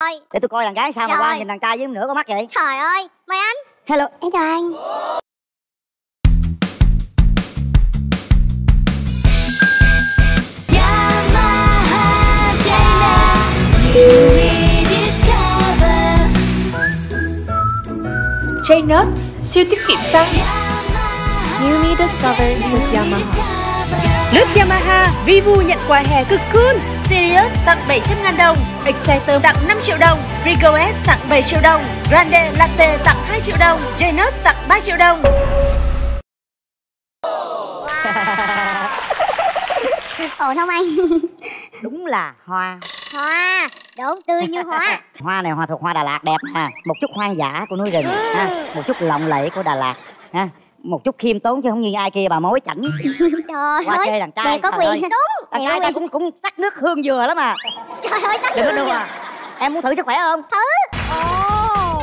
Ơi, để tôi coi đàn gái sao mà Rồi. qua nhìn đàn trai với nửa con mắt vậy trời ơi, mời anh hello Em chào anh J-Nut, siêu tiết kiệm xăng. Newly discovered with Yamaha. Nước Yamaha, Vivu nhận quà hè cực cool. Sirius tặng 700 ngàn đồng, Exciter tặng 5 triệu đồng, Rigo S tặng 7 triệu đồng, Grande Latte tặng 2 triệu đồng, Janus tặng 3 triệu đồng. Ổn không anh? đúng là hoa. Hoa, đúng tươi như hoa. Hoa này hoa thuộc hoa Đà Lạt đẹp ha. Một chút hoang dã của núi rừng ha. Một chút lộng lẫy của Đà Lạt ha một chút khiêm tốn chứ không như ai kia bà mối chảnh. Trời qua ơi, chơi đàn trai có quyền Đúng, đàn trai ta cũng cũng sắc nước hương dừa lắm mà Trời ơi, sắc có hương kìa. em muốn thử sức khỏe không? Ồ,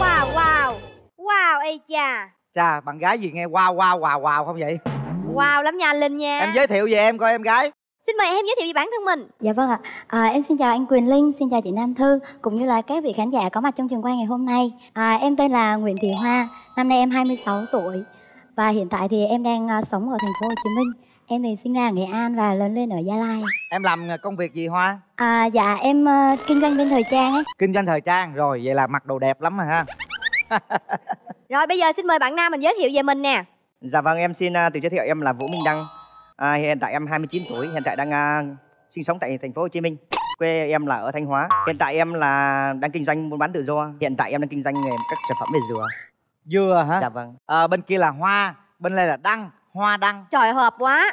wow wow. Wow ê cha. Chà, bạn gái gì nghe wow wow wow wow không vậy? Wow lắm nha Linh nha. Em giới thiệu về em coi em gái. Xin mời em giới thiệu về bản thân mình Dạ vâng ạ. À, em xin chào anh Quyền Linh, xin chào chị Nam Thư cũng như là các vị khán giả có mặt trong trường quay ngày hôm nay. À, em tên là Nguyễn Thị Hoa, năm nay em 26 tuổi và hiện tại thì em đang à, sống ở thành phố Hồ Chí Minh. Em thì sinh ra ở Nghệ An và lớn lên ở Gia Lai. Em làm công việc gì Hoa? À, dạ em ờ, kinh doanh bên thời trang ấy. Kinh doanh thời trang rồi, vậy là mặc đồ đẹp lắm rồi ha. Rồi bây giờ xin mời bạn Nam mình giới thiệu về mình nè Dạ vâng, em xin uh, tự giới thiệu em là Vũ Minh Đăng. À, hiện tại em 29 tuổi, hiện tại đang uh, sinh sống tại thành phố Hồ Chí Minh. Quê em là ở Thanh Hóa. Hiện tại em là đang kinh doanh buôn bán tự do. Hiện tại em đang kinh doanh nghề các sản phẩm về dừa. Dừa hả? Dạ vâng. À, bên kia là hoa, bên đây là đăng, hoa đăng. Trời hợp quá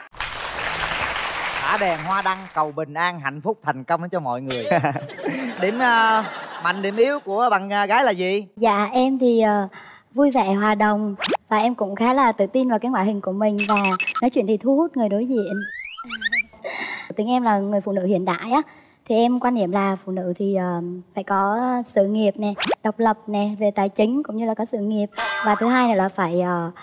Thả đèn hoa đăng cầu bình an, hạnh phúc, thành công đến cho mọi người. điểm uh, mạnh, điểm yếu của bạn uh, gái là gì? Dạ em thì ờ, vui vẻ hòa đồng và em cũng khá là tự tin vào cái ngoại hình của mình và nói chuyện thì thu hút người đối diện. Tính em là người phụ nữ hiện đại á. Thì em quan niệm là phụ nữ thì uh, phải có sự nghiệp nè, độc lập nè về tài chính cũng như là có sự nghiệp. Và thứ hai là phải uh,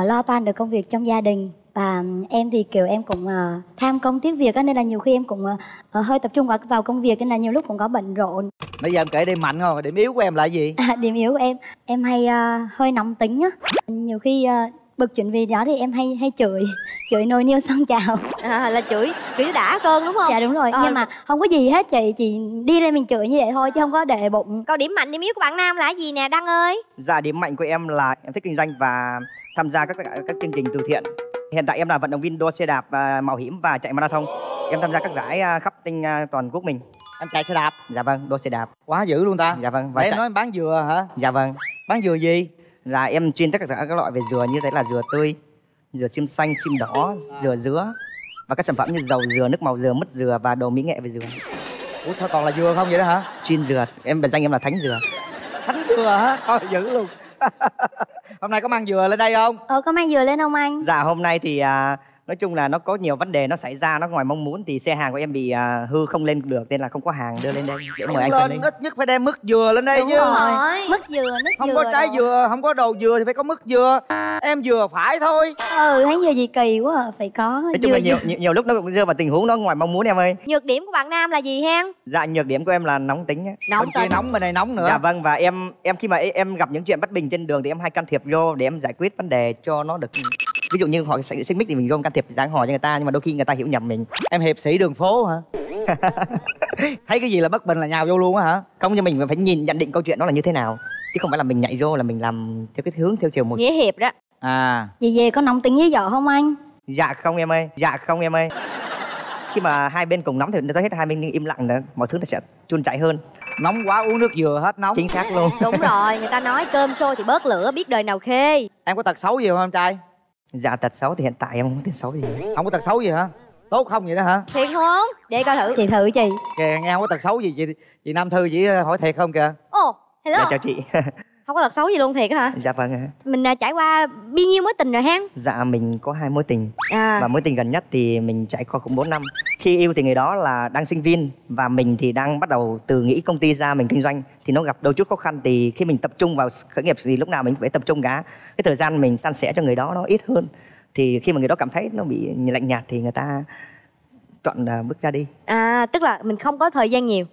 uh, lo toan được công việc trong gia đình và em thì kiểu em cũng ờ, tham công tiếc việc á nên là nhiều khi em cũng ờ, hơi tập trung vào vào công việc nên là nhiều lúc cũng có bận rộn Bây giờ em kể điểm mạnh không? Điểm yếu của em là gì? À, điểm yếu của em em hay ờ, hơi nóng tính á nhiều khi ờ, bực chuyện vì đó thì em hay hay chửi chửi nồi niêu xong chào à, Là chửi, chửi đã cơn đúng không dạ đúng rồi Ờ. nhưng mà không có gì hết chị chị đi lên mình chửi như vậy thôi chứ không có để bụng Câu điểm mạnh điểm yếu của bạn Nam là gì nè Đăng ơi Dạ, điểm mạnh của em là em thích kinh doanh và tham gia các các chương trình từ thiện. Hiện tại em là vận động viên đua xe đạp à, mạo hiểm và chạy marathon. Em tham gia các giải à, khắp trên à, toàn quốc mình. Em chạy xe đạp. Dạ vâng, đua xe đạp. Quá dữ luôn ta. Dạ vâng. Và Và em chạy... nói em bán dừa hả? Dạ vâng. Bán dừa gì? là em chuyên tất cả các loại về dừa như thế là dừa tươi dừa xiêm xanh xiêm đỏ dừa dứa và các sản phẩm như dầu dừa nước màu dừa mứt dừa và đồ mỹ nghệ về dừa Ủa thôi còn là dừa không vậy đó hả? chuyên dừa em biệt danh em là thánh dừa Thánh dừa hả? Thôi dữ luôn. Hôm nay có mang dừa lên đây không? ờ có mang dừa lên không anh dạ hôm nay thì à, nói chung là nó có nhiều vấn đề nó xảy ra nó ngoài mong muốn thì xe hàng của em bị à, hư không lên được nên là không có hàng đưa lên đây để mời anh lên lên đây ít nhất phải đem mứt dừa lên đây đúng chứ. rồi mứt dừa nước Không dừa có trái đồ. dừa, không có đồ dừa thì phải có mứt dừa. Em dừa phải thôi. ừ thấy dừa gì kỳ quá à. phải có nói chung dừa là nhiều, nhiều nhiều lúc nó cũng rơi vào tình huống nó ngoài mong muốn em ơi Nhược điểm của bạn Nam là gì hen dạ nhược điểm của em là nóng tính á. Bên kia nóng bên này nóng nữa. Dạ vâng và em em khi mà em gặp những chuyện bất bình trên đường thì em hay can thiệp vô để em giải quyết vấn đề cho nó được ví dụ như họ xảy xích mích thì mình vô can thiệp giảng hò cho người ta nhưng mà đôi khi người ta hiểu nhầm mình. Em hiệp sĩ đường phố hả? Thấy cái gì là bất bình là nhào vô luôn á hả? không nhưng mình phải nhìn nhận định câu chuyện đó là như thế nào. Chứ không phải là mình nhảy vô là mình làm theo cái hướng theo chiều một Nghĩa hiệp đó. À, gì về có nóng tính với vợ không anh? Dạ không em ơi dạ không em ơi. Khi mà hai bên cùng nóng thì tới hết hai bên im lặng nữa mọi thứ nó sẽ chuôn chảy hơn. Nóng quá uống nước dừa hết nóng. chính xác luôn. Đúng rồi, người ta nói cơm sôi thì bớt lửa biết đời nào khê. Em có tật xấu gì không em trai? Dạ tật xấu thì hiện tại em không có tật xấu gì Không có tật xấu gì hả? Tốt không vậy đó hả? Thiệt không? Để coi thử chị thử chị Kìa nghe không có tật xấu gì chị chị Nam Thư chỉ hỏi thiệt không kìa. Ồ, hello dạ chào chị Không có tật xấu gì luôn thiệt hả? dạ vâng ạ. Mình à, trải qua bao nhiêu mối tình rồi hen? dạ mình có hai mối tình. À, và mối tình gần nhất thì mình trải qua cũng 4 năm. Khi yêu thì người đó là đang sinh viên và mình thì đang bắt đầu từ nghĩ công ty ra mình kinh doanh thì nó gặp đôi chút khó khăn. Thì khi mình tập trung vào khởi nghiệp thì lúc nào mình phải tập trung cả. Cái thời gian mình san sẻ cho người đó nó ít hơn. Thì khi mà người đó cảm thấy nó bị lạnh nhạt thì người ta chọn à, bước ra đi. À tức là mình không có thời gian nhiều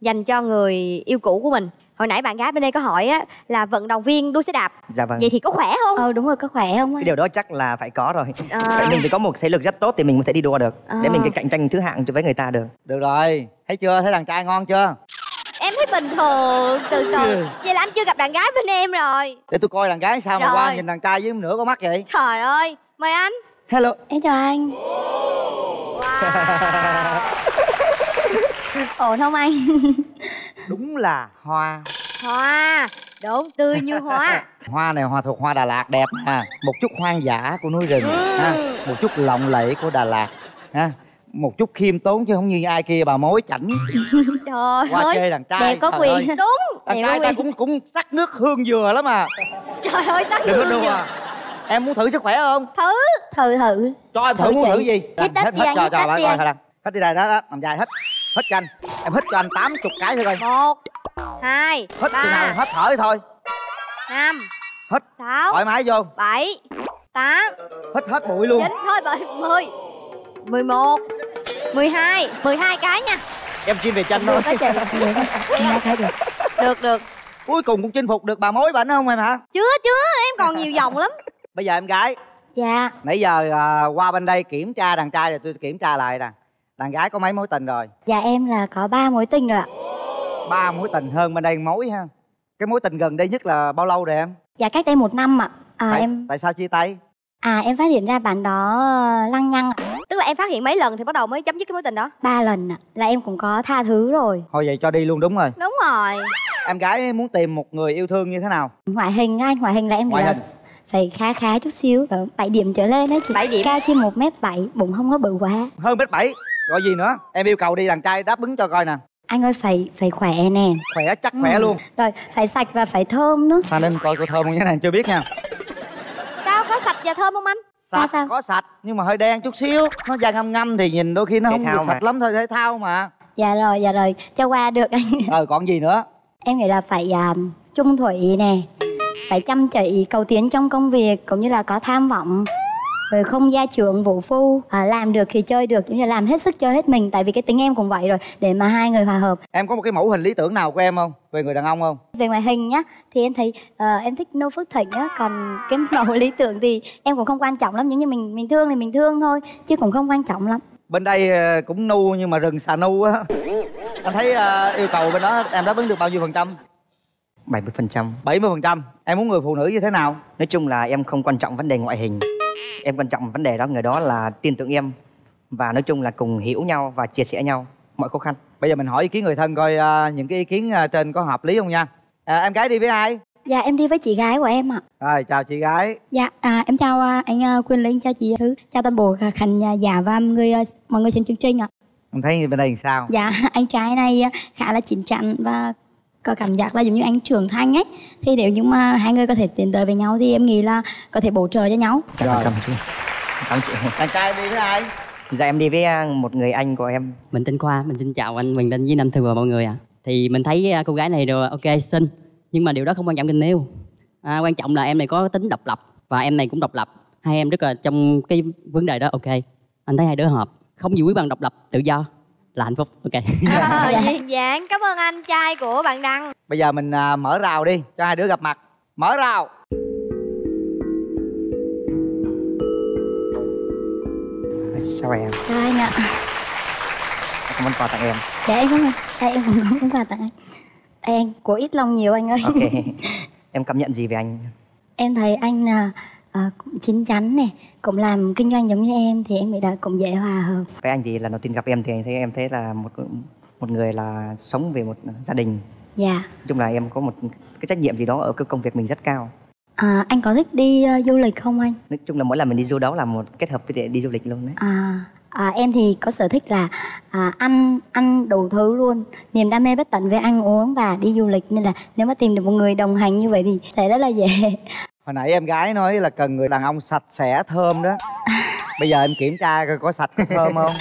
dành cho người yêu cũ của mình hồi nãy bạn gái bên đây có hỏi á là vận động viên đua xe đạp dạ vâng. vậy thì có khỏe không? Ờ đúng rồi có khỏe không cái điều đó chắc là phải có rồi. À. phải mình phải có một thể lực rất tốt thì mình có thể đi đua được để À. mình cái cạnh tranh thứ hạng với người ta được. Được rồi. Thấy chưa? Thấy đàn trai ngon chưa? Em thấy bình thường từ từ. Ừ. vậy là anh chưa gặp đàn gái bên em rồi. Để tôi coi đàn gái sao mà Rồi. qua nhìn đàn trai với nửa con mắt vậy? Trời ơi mời anh. Hello. Em chào anh. Ổn không anh đúng là hoa. Hoa đổ tươi như hoa. Hoa này hoa thuộc hoa đà lạt đẹp ha. Một chút hoang dã của núi rừng ha. Một chút lộng lẫy của đà lạt ha. Một chút khiêm tốn chứ không như ai kia bà mối chảnh. Trời qua ơi chơi đàn trai đẹp có quyền ơi. đúng đàn Đẹp trai ta cũng cũng sắc nước hương dừa lắm à. Trời ơi sắc đừng có hương dừa. em muốn thử sức khỏe không? Thử thử thử. Cho em thử Thử muốn chị. thử gì? Hết hết anh, cho cho đi coi hết đi đây đó đó làm dài hết hết cho anh. Em hít cho anh tám chục cái thôi coi. Một hai hít chừng nào ba hết thở thôi. Năm hít sáu thoải mái vô. bảy tám. Hít hết bụi luôn. Chín thôi bảy mười. Mười một mười hai mười hai cái nha. Em chuyên về tranh thôi. được được. Cuối cùng cũng chinh phục được bà mối bệnh không em hả? Chưa chưa em còn nhiều vòng lắm. Bây giờ em gái. Dạ. Nãy giờ à, qua bên đây kiểm tra đàn trai rồi tôi kiểm tra lại nè đàn gái có mấy mối tình rồi? Dạ em là có ba mối tình rồi ạ. Ba mối tình hơn bên đây một mối ha. Cái mối tình gần đây nhất là bao lâu rồi em? Dạ cách đây một năm ạ. À, tại, em tại sao chia tay? À em phát hiện ra bạn đó ờ, lăng nhăng ạ. tức là em phát hiện mấy lần thì bắt đầu mới chấm dứt cái mối tình đó? Ba lần ạ. Là em cũng có tha thứ rồi. Thôi vậy cho đi luôn đúng rồi. Đúng rồi. Em gái muốn tìm một người yêu thương như thế nào? Ngoại hình anh ngoại hình là em ngoại là hình. Phải khá khá chút xíu. 7 điểm trở lên đấy chị. Bảy điểm. cao trên một m bảy bụng không có bự quá. Hơn mét bảy gọi gì nữa? Em yêu cầu đi đàn trai đáp ứng cho coi nè. Anh ơi phải phải khỏe nè. Khỏe chắc khỏe Ừ. luôn. Rồi phải sạch và phải thơm nữa. Ta nên coi cô thơm không cái này chưa biết nha. Sao có sạch và thơm không anh? Sạch sao? có sạch nhưng mà hơi đen chút xíu. Nó da ngâm ngâm thì nhìn đôi khi nó Thể không được mà. sạch lắm thôi thể thao mà. Dạ rồi dạ rồi. Cho qua được anh. Ờ còn gì nữa? Em nghĩ là phải à, trung thủy nè. Phải chăm chỉ cầu tiến trong công việc cũng như là có tham vọng rồi không gia trưởng vũ phu à, làm được thì chơi được cũng như là làm hết sức chơi hết mình. Tại vì cái tính em cũng vậy rồi để mà hai người hòa hợp. Em có một cái mẫu hình lý tưởng nào của em không? Về người đàn ông không? Về ngoại hình nhá thì em thấy ờ, em thích nô phước thịnh á. Còn cái mẫu lý tưởng thì em cũng không quan trọng lắm nếu như mình mình thương thì mình thương thôi chứ cũng không quan trọng lắm. Bên đây ờ, cũng nu nhưng mà rừng xà nu á. Anh thấy ờ, yêu cầu bên đó em đáp ứng được bao nhiêu phần trăm? 70 phần trăm. 70 phần trăm. Em muốn người phụ nữ như thế nào? Nói chung là em không quan trọng vấn đề ngoại hình em quan trọng vấn đề đó người đó là tin tưởng em và nói chung là cùng hiểu nhau và chia sẻ nhau mọi khó khăn. Bây giờ mình hỏi ý kiến người thân coi ờ, những cái ý kiến ờ, trên có hợp lý không nha. À, em gái đi với ai? Dạ em đi với chị gái của em ạ. Rồi chào chị gái. Dạ, à, em chào à, anh à, Quyền Linh, chào chị Thứ, chào toàn bộ khán à, giả và người à, mọi người xem chương trình ạ. em thấy bên đây làm sao? Dạ, anh trai này à, khá là chín chắn và có cảm giác là giống như anh trưởng thành ấy. Thì nếu như mà hai người có thể tiến tới với nhau thì em nghĩ là có thể bổ trợ cho nhau. dạ Rồi. cảm ơn trai đi với ai dạ em đi với à, một người anh của em Mình tên Khoa, mình xin chào anh Quyền Linh với Nam Thư và mọi người ạ. Thì mình thấy à, cô gái này rồi ok xinh, nhưng mà điều đó không quan trọng tình yêu. À, quan trọng là em này có tính độc lập và em này cũng độc lập. Hai em rất là trong cái vấn đề đó ok. Anh thấy hai đứa hợp, không gì quý bằng độc lập, tự do là hạnh phúc. Ok. Ờ, duyên dáng. Cảm ơn anh trai của bạn đăng. Bây giờ mình à, mở rào đi cho hai đứa gặp mặt. Mở rào. Sao em? Chào anh ạ. Cảm ơn quà tặng em. Dạ em cũng đây em cũng có món quà tặng anh. Anh của ít lòng nhiều anh ơi. Ok. Em cảm nhận gì về anh? Em thấy anh à, à, cũng chín chắn này cũng làm kinh doanh giống như em thì em nghĩ là cũng dễ hòa hợp. Với anh thì lần đầu tiên gặp em thì anh thấy em thấy là một một người là sống về một gia đình. Dạ. Nói chung là em có một cái trách nhiệm gì đó ở cái công việc mình rất cao. À, anh có thích đi ờ, du lịch không anh? Nói chung là mỗi lần mình đi du đó là một kết hợp với đi du lịch luôn đấy. À, à em thì có sở thích là à, ăn ăn đủ thứ luôn. Niềm đam mê bất tận về ăn uống và đi du lịch. Nên là nếu mà tìm được một người đồng hành như vậy thì sẽ rất là dễ hồi nãy em gái nói là cần người đàn ông sạch sẽ thơm đó. Bây giờ em kiểm tra coi có sạch có thơm không?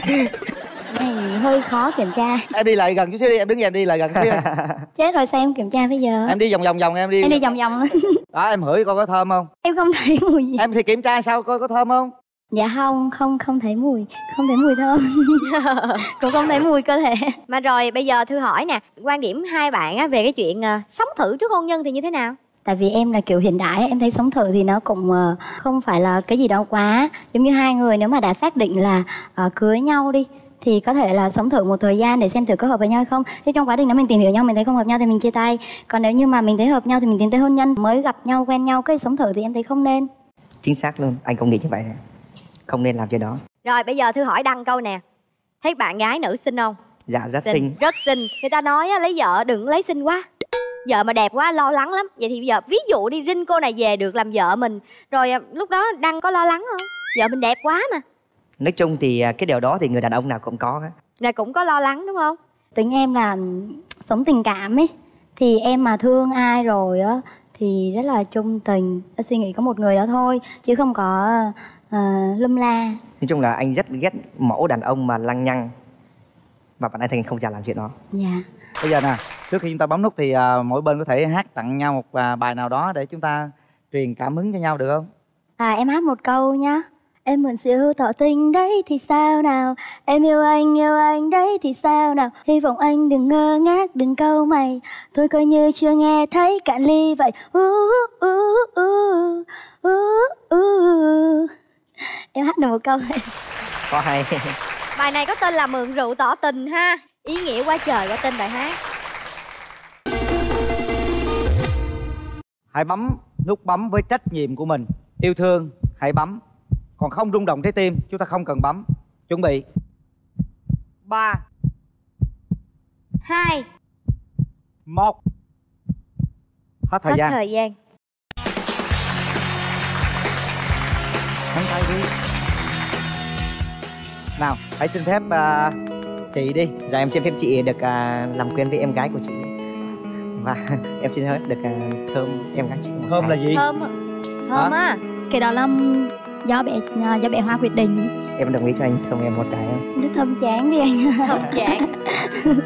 Này hơi khó kiểm tra. Em đi lại gần chút xíu đi em đứng dậy em đi lại gần xíu chết rồi sao em kiểm tra bây giờ? Em đi vòng vòng vòng em đi. Em đi vòng vòng. Luôn đó em hửi coi có thơm không? Em không thấy mùi gì. Em thì kiểm tra sao coi có thơm không? Dạ không không không thấy mùi. Không thấy mùi thơm. Cũng không thấy mùi cơ thể. Mà rồi bây giờ thư hỏi nè quan điểm hai bạn á về cái chuyện ờ, sống thử trước hôn nhân thì như thế nào tại vì em là kiểu hiện đại em thấy sống thử thì nó cũng ờ, không phải là cái gì đó quá giống như hai người. Nếu mà đã xác định là ờ, cưới nhau đi thì có thể là sống thử một thời gian để xem thử có hợp với nhau hay không. Chứ trong quá trình đó mình tìm hiểu nhau mình thấy không hợp nhau thì mình chia tay. Còn nếu như mà mình thấy hợp nhau thì mình tiến tới hôn nhân mới gặp nhau quen nhau cái sống thử thì em thấy không nên. Chính xác luôn anh cũng nghĩ như vậy không nên làm chuyện đó. Rồi bây giờ thư hỏi đăng câu nè. Thấy bạn gái nữ xinh không? Dạ rất xinh. rất xinh. Người ta nói lấy vợ đừng lấy xinh quá vợ mà đẹp quá lo lắng lắm. Vậy thì bây giờ ví dụ đi rinh cô này về được làm vợ mình rồi à, lúc đó đăng có lo lắng không? Vợ mình đẹp quá mà. Nói chung thì à, cái điều đó thì người đàn ông nào cũng có á. là cũng có lo lắng đúng không? Tính em là sống tình cảm ấy thì em mà thương ai rồi á thì rất là trung tình. Suy nghĩ có một người đó thôi chứ không có uh, lum la. Nói chung là anh rất ghét mẫu đàn ông mà lăng nhăng. Và bạn anh thành không chả làm chuyện đó. Dạ bây giờ nè trước khi chúng ta bấm nút thì à, mỗi bên có thể hát tặng nhau một à, bài nào đó để chúng ta truyền cảm hứng cho nhau được không? À em hát một câu nhá. Em muốn siêu tỏ tình đấy thì sao nào? Em yêu anh yêu anh đấy thì sao nào? Hy vọng anh đừng ngơ ngác đừng câu mày. Thôi coi như chưa nghe thấy cạn ly vậy. Uh, uh, uh, uh, uh. Em hát được một câu thôi có hay. Bài này có tên là mượn rượu tỏ tình ha ý nghĩa quá trời qua tên bài hát. Hãy bấm nút bấm với trách nhiệm của mình. Yêu thương hãy bấm. Còn không rung động trái tim chúng ta không cần bấm. Chuẩn bị. Ba. Hai. Một. Hết thời hết gian. thời gian. Nắm tay đi. Nào hãy xin phép à, chị đi. Dạ em xin phép chị được à, làm quen với em gái của chị. Và em xin phép được à, thơm em gái chị thơm là gì? Thơm thơm á. Cái đó là do bé do bé hoa quyết định. Em đồng ý cho anh thơm em một cái. Không? Nước thơm chán đi anh thơm chán. Không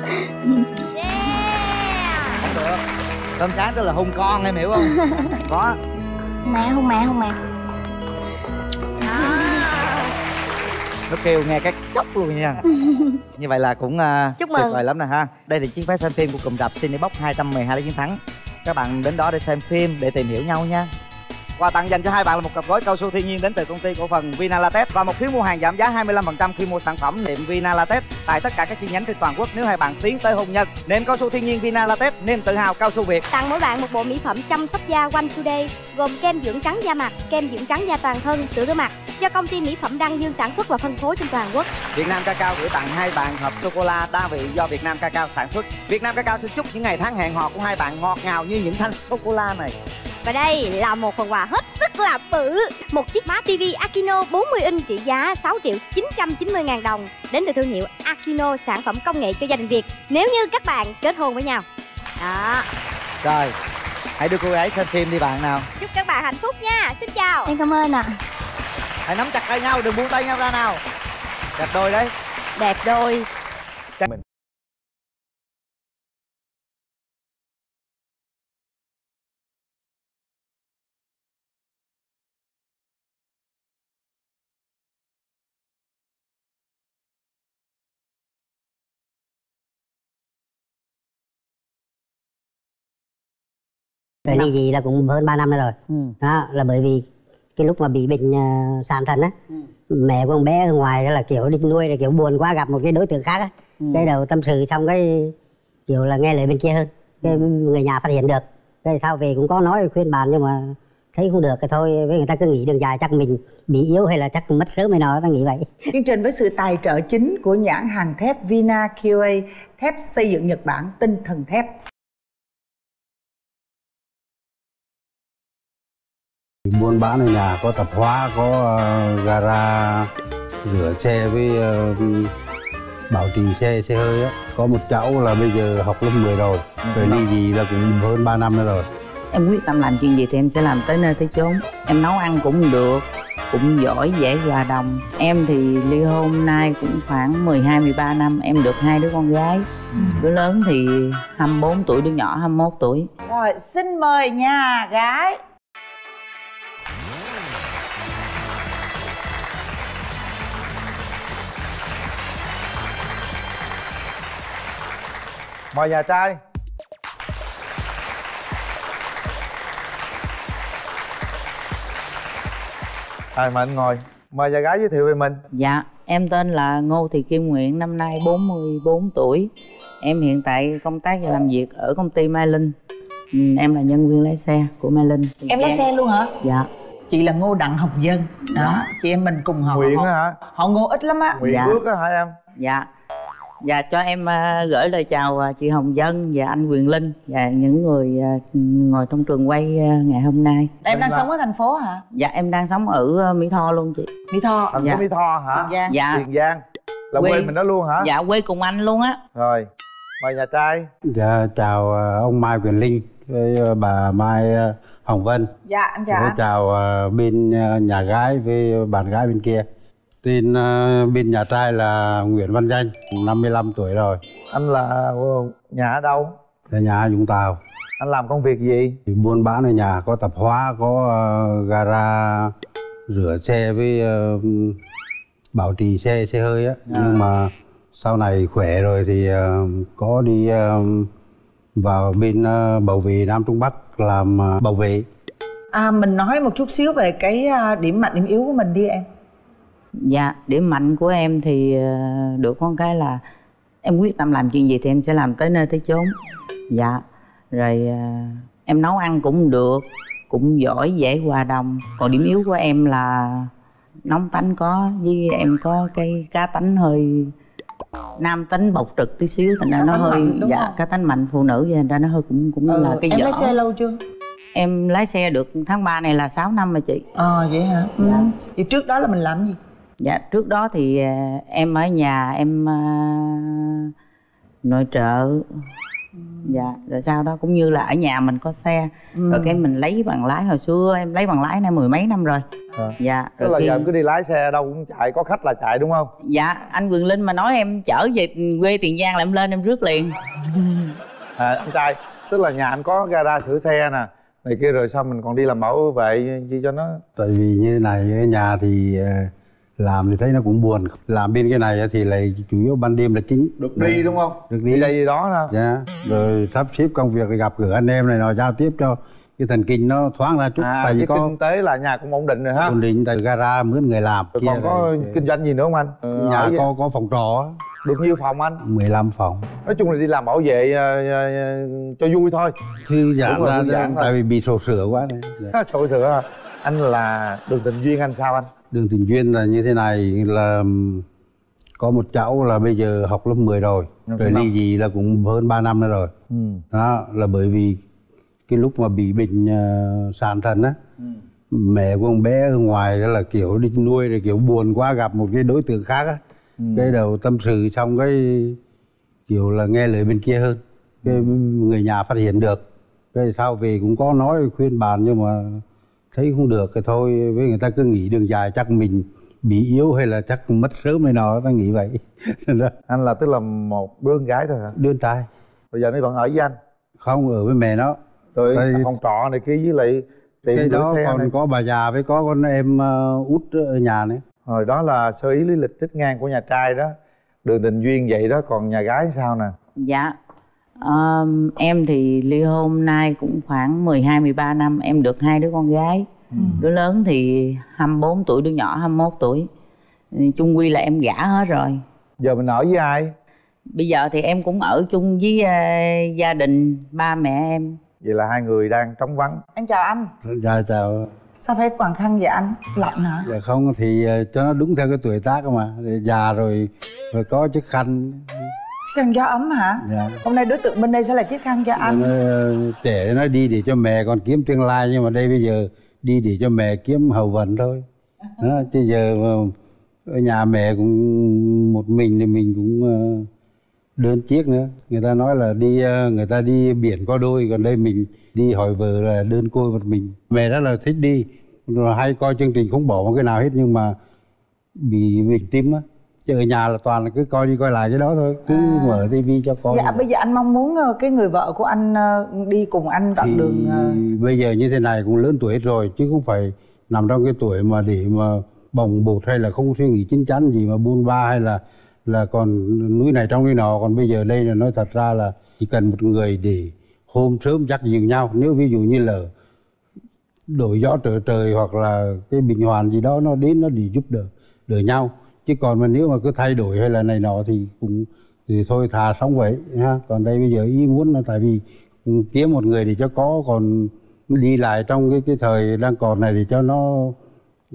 được thơm chán tức là hôn con em hiểu không? Có. Má không má không má nó kêu nghe cái chốc luôn nha. Như vậy là cũng uh, Chúc tuyệt mừng. vời lắm nè ha. Đây là chiếc vé xem phim của cụm rạp Cinebox 212 chiến thắng. Các bạn đến đó để xem phim để tìm hiểu nhau nha quà tặng dành cho hai bạn là một cặp gói cao su thiên nhiên đến từ công ty cổ phần Vinalatex và một phiếu mua hàng giảm giá 25% khi mua sản phẩm niệm Vinalatex tại tất cả các chi nhánh trên toàn quốc nếu hai bạn tiến tới hôn nhân. Nệm cao su thiên nhiên Vinalatex, niềm tự hào cao su Việt. tặng mỗi bạn một bộ mỹ phẩm chăm sóc da One Today gồm kem dưỡng trắng da mặt kem dưỡng trắng da toàn thân sữa rửa mặt do công ty mỹ phẩm đăng dương sản xuất và phân phối trên toàn quốc Việt Nam Cacao gửi tặng hai bạn hộp sô cô la đa vị do Việt Nam Cacao sản xuất. Việt Nam Cacao xin chúc những ngày tháng hẹn hò của hai bạn ngọt ngào như những thanh sô cô la này. Và đây là một phần quà hết sức là bự. Một chiếc má TV Akino 40 inch trị giá 6 triệu 990 ngàn đồng Đến từ thương hiệu Akino sản phẩm công nghệ cho gia đình Việt. Nếu như các bạn kết hôn với nhau. Đó. Rồi, hãy đưa cô gái xem phim đi bạn nào. Chúc các bạn hạnh phúc nha. Xin chào. Em cảm ơn ạ. Hãy nắm chặt tay nhau, đừng buông tay nhau ra nào. Đẹp đôi đấy. Đẹp đôi Rồi ly dị là cũng hơn 3 năm rồi Ừ. đó là bởi vì cái lúc mà bị bệnh uh, sàn thần á Ừ. mẹ của con bé ở ngoài đó là kiểu đi nuôi là kiểu buồn quá gặp một cái đối tượng khác á Ừ. cái đầu tâm sự xong cái kiểu là nghe lời bên kia hơn cái Ừ. người nhà phát hiện được cái sau về cũng có nói khuyên bạn nhưng mà thấy không được cái thôi với người ta cứ nghĩ đường dài chắc mình bị yếu hay là chắc mất sớm hay nào ta nghĩ vậy Chương trình với sự tài trợ chính của nhãn hàng thép Vina QA, thép xây dựng Nhật Bản tinh thần thép. Buôn bán ở nhà có tạp hóa có ờ, gara rửa xe với ờ, bảo trì xe xe hơi á. Có một cháu là bây giờ học lớp 10 rồi. Rồi ly gì là cũng hơn 3 năm nữa rồi. Em quyết tâm làm chuyện gì thì em sẽ làm tới nơi tới chốn. Em nấu ăn cũng được cũng giỏi dễ hòa đồng. Em thì ly hôn nay cũng khoảng 12 13 năm em được hai đứa con gái. Đứa lớn thì 24 tuổi đứa nhỏ 21 tuổi. Rồi, xin mời nhà gái. Mời nhà trai rồi mời anh ngồi mời nhà gái giới thiệu về mình Dạ, em tên là Ngô Thị Kim Nguyện, năm nay 44 tuổi. Em hiện tại công tác và làm việc ở công ty Mai Linh. Ừ, Em là nhân viên lái xe của Mai Linh. em lái xe luôn hả Dạ. chị là ngô đặng học dân đó chị em mình cùng họ Nguyện họ, hả? họ ngô ít lắm á Nguyện Dạ. Phước á hả em Dạ. Dạ cho em à, gửi lời chào à, chị Hồng Dân và anh Quyền Linh và những người à, ngồi trong trường quay ngày hôm nay. em đang sống ở thành phố hả Dạ em đang sống ở Mỹ Tho luôn chị. mỹ tho thành Dạ. phố mỹ tho hả Tiền Giang. Dạ. tiền giang là quê, mình đó luôn hả Dạ quê cùng anh luôn á. rồi mời nhà trai Dạ, chào ông Mai Quyền Linh với bà Mai Hồng Vân. dạ em chào anh chào bên nhà gái với bạn gái bên kia. Tên ờ, bên nhà trai là Nguyễn Văn Danh, 55 tuổi rồi. anh là ờ, nhà ở đâu Ở nhà Vũng Tàu. anh làm công việc gì Thì buôn bán ở nhà có tạp hóa, có ờ, gara rửa xe với ờ, bảo trì xe xe hơi á. Nhưng mà sau này khỏe rồi thì ờ, có đi ờ, vào bên ờ, bảo vệ Nam Trung Bắc làm ờ, bảo vệ. à, mình nói một chút xíu về cái à, điểm mạnh điểm yếu của mình đi em Dạ, điểm mạnh của em thì ờ, được con cái là em quyết tâm làm chuyện gì thì em sẽ làm tới nơi tới chốn. Dạ, rồi ờ, em nấu ăn cũng được, cũng giỏi, dễ hòa đồng. Còn điểm yếu của em là nóng tánh có, với em có cái cá tánh hơi nam tính bộc trực tí xíu thành ra nó hơi mạnh, dạ không? cá tánh mạnh phụ nữ thành ra nó hơi cũng cũng Ờ, là cái em dở lái xe lâu chưa em lái xe được tháng 3 này là 6 năm rồi chị ờ vậy hả ừ. Dạ. vậy trước đó là mình làm gì Dạ trước đó thì à, em ở nhà em à, nội trợ. Dạ rồi sau đó cũng như là ở nhà mình có xe. Ừ. Rồi cái mình lấy bằng lái hồi xưa em lấy bằng lái nay mười mấy năm rồi. À. Dạ tức là khi- giờ em cứ đi lái xe đâu cũng chạy có khách là chạy đúng không? Dạ anh Quyền Linh mà nói em chở về quê Tiền Giang là em lên em rước liền. À, anh trai tức là nhà anh có gara sửa xe nè này kia rồi sao mình còn đi làm bảo vệ chi cho nó? Tại vì như này nhà thì ờ, làm thì thấy nó cũng buồn. Làm bên cái này thì lại chủ yếu ban đêm là chính. được đi đúng không Được đi. đi đây đi đó nè Dạ. Rồi sắp xếp công việc gặp gỡ anh em này nọ giao tiếp cho cái thần kinh nó thoáng ra chút. à tại vì cái có kinh tế là nhà cũng ổn định rồi ha ổn định tại gara mướn người làm. rồi còn có rồi- kinh doanh gì nữa không anh nhà Ở có có phòng trọ được nhiêu phòng anh 15 phòng. nói chung là đi làm bảo vệ ờ, ờ, cho vui thôi Thư giãn ra tại vì bị sổ sửa quá này. Sổ sửa anh là đường tình duyên anh sao anh Đường tình duyên là như thế này là có một cháu là bây giờ học lớp 10 rồi. Rồi ly dị là cũng hơn 3 năm nữa rồi. ừ. đó là bởi vì cái lúc mà bị bệnh uh, sàn thần á Ừ. mẹ của ông bé ở ngoài đó là kiểu đi nuôi rồi kiểu buồn quá gặp một cái đối tượng khác á Ừ. cái đầu tâm sự xong cái kiểu là nghe lời bên kia hơn cái người nhà phát hiện được cái sau về cũng có nói khuyên bàn nhưng mà thấy không được cái thôi với người ta cứ nghĩ đường dài chắc mình bị yếu hay là chắc mất sớm này nọ ta nghĩ vậy. Anh là tức là một đứa con gái thôi hả? Đứa con trai. Bây giờ nó vẫn ở với anh? Không ở với mẹ nó. Rồi Tại- phòng trọ này kia với lại cái tiệm rửa đó xe còn này. có bà già với có con em uh, út ở nhà nữa. Rồi đó là sơ ý lý lịch tích ngang của nhà trai đó. Đường tình duyên vậy đó còn nhà gái sao nè? Dạ Ờm, Em thì ly hôn nay cũng khoảng 12-13 năm Em được hai đứa con gái. Đứa lớn thì 24 tuổi, đứa nhỏ 21 tuổi. Ừ, Chung quy là em gả hết rồi. Giờ mình ở với ai? Bây giờ thì em cũng ở chung với ờ, gia đình ba mẹ em. Vậy là hai người đang trống vắng. Em chào anh. Dạ chào. Sao phải quàng khăn vậy anh? Lạnh hả? Dạ không thì uh, cho nó đúng theo cái tuổi tác mà. Già rồi rồi có chiếc khăn khăn gió ấm hả? Dạ. Hôm nay đối tượng bên đây sẽ là chiếc khăn cho anh trẻ nó đi để cho mẹ còn kiếm tương lai nhưng mà đây bây giờ đi để cho mẹ kiếm hậu vận thôi. Đó, chứ giờ ở nhà mẹ cũng một mình thì mình cũng uh, đơn chiếc nữa. Người ta nói là đi uh, người ta đi biển có đôi còn đây mình đi hỏi vợ là đơn côi một mình. Mẹ rất là thích đi. Rồi hay coi chương trình không bỏ một cái nào hết nhưng mà bị bệnh tim á chứ ở nhà là toàn là cứ coi đi coi lại cái đó thôi. Cứ mở tivi cho con dạ bây giờ anh mong muốn ờ, cái người vợ của anh ờ, đi cùng anh đoạn thì đường ờ, bây giờ như thế này cũng lớn tuổi hết rồi chứ không phải nằm trong cái tuổi mà để mà bồng bột hay là không suy nghĩ chín chắn gì mà buôn ba hay là là còn núi này trong núi nọ. Còn bây giờ đây là nói thật ra là chỉ cần một người để hôm sớm dắt dìu nhau. Nếu ví dụ như là đổi gió trở trời hoặc là cái bình hoàn gì đó nó đến nó để giúp đỡ đỡ nhau chứ còn mà nếu mà cứ thay đổi hay là này nọ thì cũng thì thôi thà sống vậy ha. Còn đây bây giờ ý muốn là tại vì kiếm một người để cho có còn đi lại trong cái cái thời đang còn này để cho nó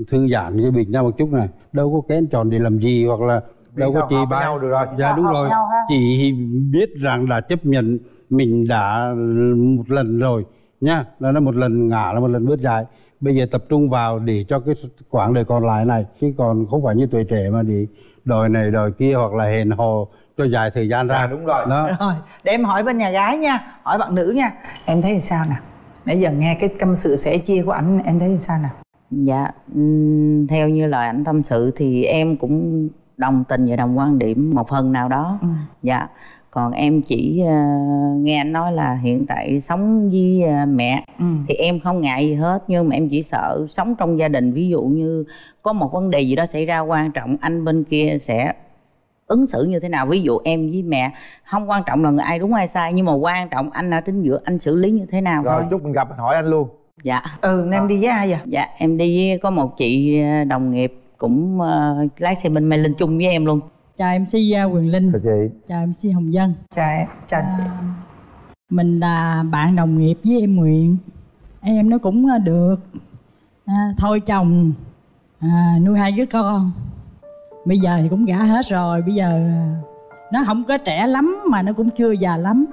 thư giãn cái bình ra một chút này. Đâu có kén chọn để làm gì hoặc là Vì đâu có bài nhau được rồi. dạ đúng rồi. chị biết rằng đã chấp nhận mình đã một lần rồi nha. Là nó một lần ngã là một lần bước dài bây giờ tập trung vào để cho cái quãng đời còn lại này chứ còn không phải như tuổi trẻ mà để đòi này đòi kia hoặc là hẹn hò cho dài thời gian ra. Đúng rồi. Đó. Rồi để em hỏi bên nhà gái nha hỏi bạn nữ nha em thấy sao nè? Nãy giờ nghe cái tâm sự sẻ chia của ảnh em thấy sao nè? Dạ, ừm, theo như lời anh tâm sự thì em cũng đồng tình và đồng quan điểm một phần nào đó. Dạ, còn em chỉ ờ, nghe anh nói là hiện tại sống với ờ, mẹ thì em không ngại gì hết nhưng mà em chỉ sợ sống trong gia đình ví dụ như có một vấn đề gì đó xảy ra quan trọng anh bên kia sẽ ứng xử như thế nào? Ví dụ em với mẹ không quan trọng là người ai đúng ai sai nhưng mà quan trọng anh ở chính giữa anh xử lý như thế nào rồi thôi. chút mình gặp mình hỏi anh luôn. Dạ. Ừ em đi với ai vậy? Dạ em đi với có một chị đồng nghiệp cũng ờ, lái xe bên Mê Linh chung với em luôn chào MC Quyền Linh. Chào chị. Chào MC Hồng Dân chào em. Chào chị. Mình là bạn đồng nghiệp với em Nguyện. Em nó cũng uh, được. À, thôi chồng à, nuôi hai đứa con. Bây giờ thì cũng gả hết rồi. Bây giờ à, nó không có trẻ lắm mà nó cũng chưa già lắm.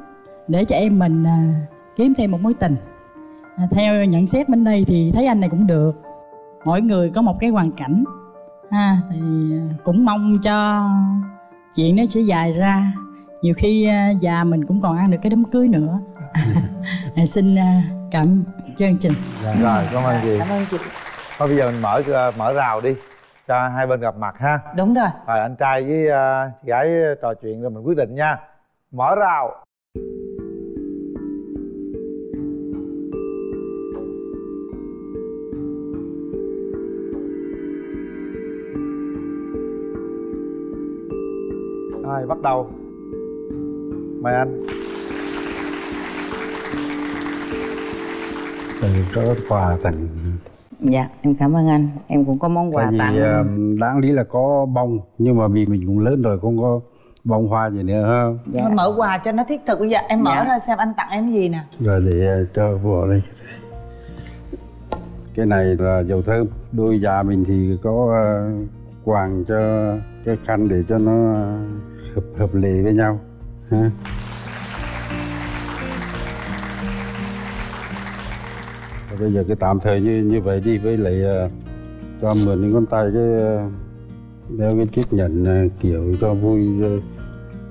Để cho em mình à, kiếm thêm một mối tình. À, theo nhận xét bên đây thì thấy anh này cũng được. Mỗi người có một cái hoàn cảnh ha thì à, cũng mong cho chuyện nó sẽ dài ra. Nhiều khi à, già mình cũng còn ăn được cái đám cưới nữa. À, xin à, cảm chương trình. Dạ, rồi cảm ơn chị. Cảm ơn chị. Thôi bây giờ mình mở ờ, mở rào đi cho hai bên gặp mặt ha. Đúng rồi. Rồi anh trai với chị gái trò chuyện rồi mình quyết định nha. Mở rào rồi bắt đầu. Mời anh. Từ đó quà tặng. Dạ em cảm ơn anh. Em cũng có món quà tại vì tặng. ờ, đáng lý là có bông nhưng mà vì mình cũng lớn rồi không có bông hoa gì nữa ha? Dạ. Thôi mở quà cho nó thiết thực bây giờ. Em mở Dạ. ra xem anh tặng em gì nè. Rồi để ờ, cho vợ đây. Cái này là dầu thơm. Đôi già mình thì có ờ, quàng cho cái khăn để cho nó hợp hợp lệ với nhau. Ha. Và bây giờ cái tạm thời như như vậy đi với lại ờ, cho mượn những con tay cái ờ, đeo cái chiếc nhẫn ờ, kiểu cho vui ờ,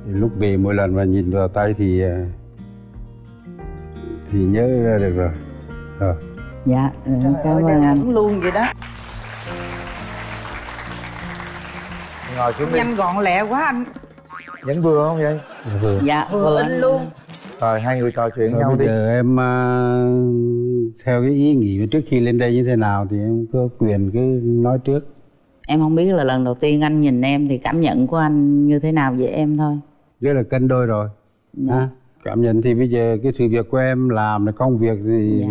lúc về mỗi lần mà nhìn vào tay thì ờ, thì nhớ ra được rồi. Rồi. Dạ trời cảm ơn anh. luôn vậy đó. Ngồi xuống đi. Nhanh gọn lẹ quá anh vẫn vừa không vậy? Vừa. Dạ vừa in luôn. Rồi hai người trò chuyện Rồi nhau bây đi. giờ em à, theo cái ý nghĩ trước khi lên đây như thế nào thì em có quyền cứ nói trước. Em không biết là lần đầu tiên anh nhìn em thì cảm nhận của anh như thế nào về em thôi. Rất là cân đôi rồi. Dạ. ha cảm nhận thì bây giờ cái sự việc của em làm là công việc thì Dạ.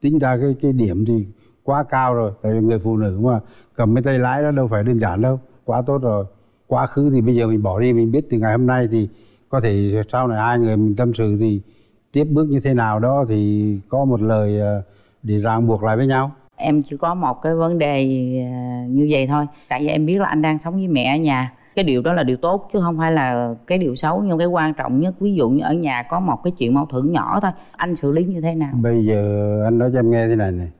tính ra cái cái điểm thì quá cao rồi. Tại vì người phụ nữ mà cầm cái tay lái đó đâu phải đơn giản đâu. Quá tốt rồi quá khứ thì bây giờ mình bỏ đi mình biết từ ngày hôm nay thì có thể sau này hai người mình tâm sự thì tiếp bước như thế nào đó thì có một lời ờ, để ràng buộc lại với nhau. Em chỉ có một cái vấn đề à, như vậy thôi. Tại vì em biết là anh đang sống với mẹ ở nhà. Cái điều đó là điều tốt chứ không phải là cái điều xấu. Nhưng cái quan trọng nhất ví dụ như ở nhà có một cái chuyện mâu thuẫn nhỏ thôi anh xử lý như thế nào? Bây giờ anh nói cho em nghe thế này này.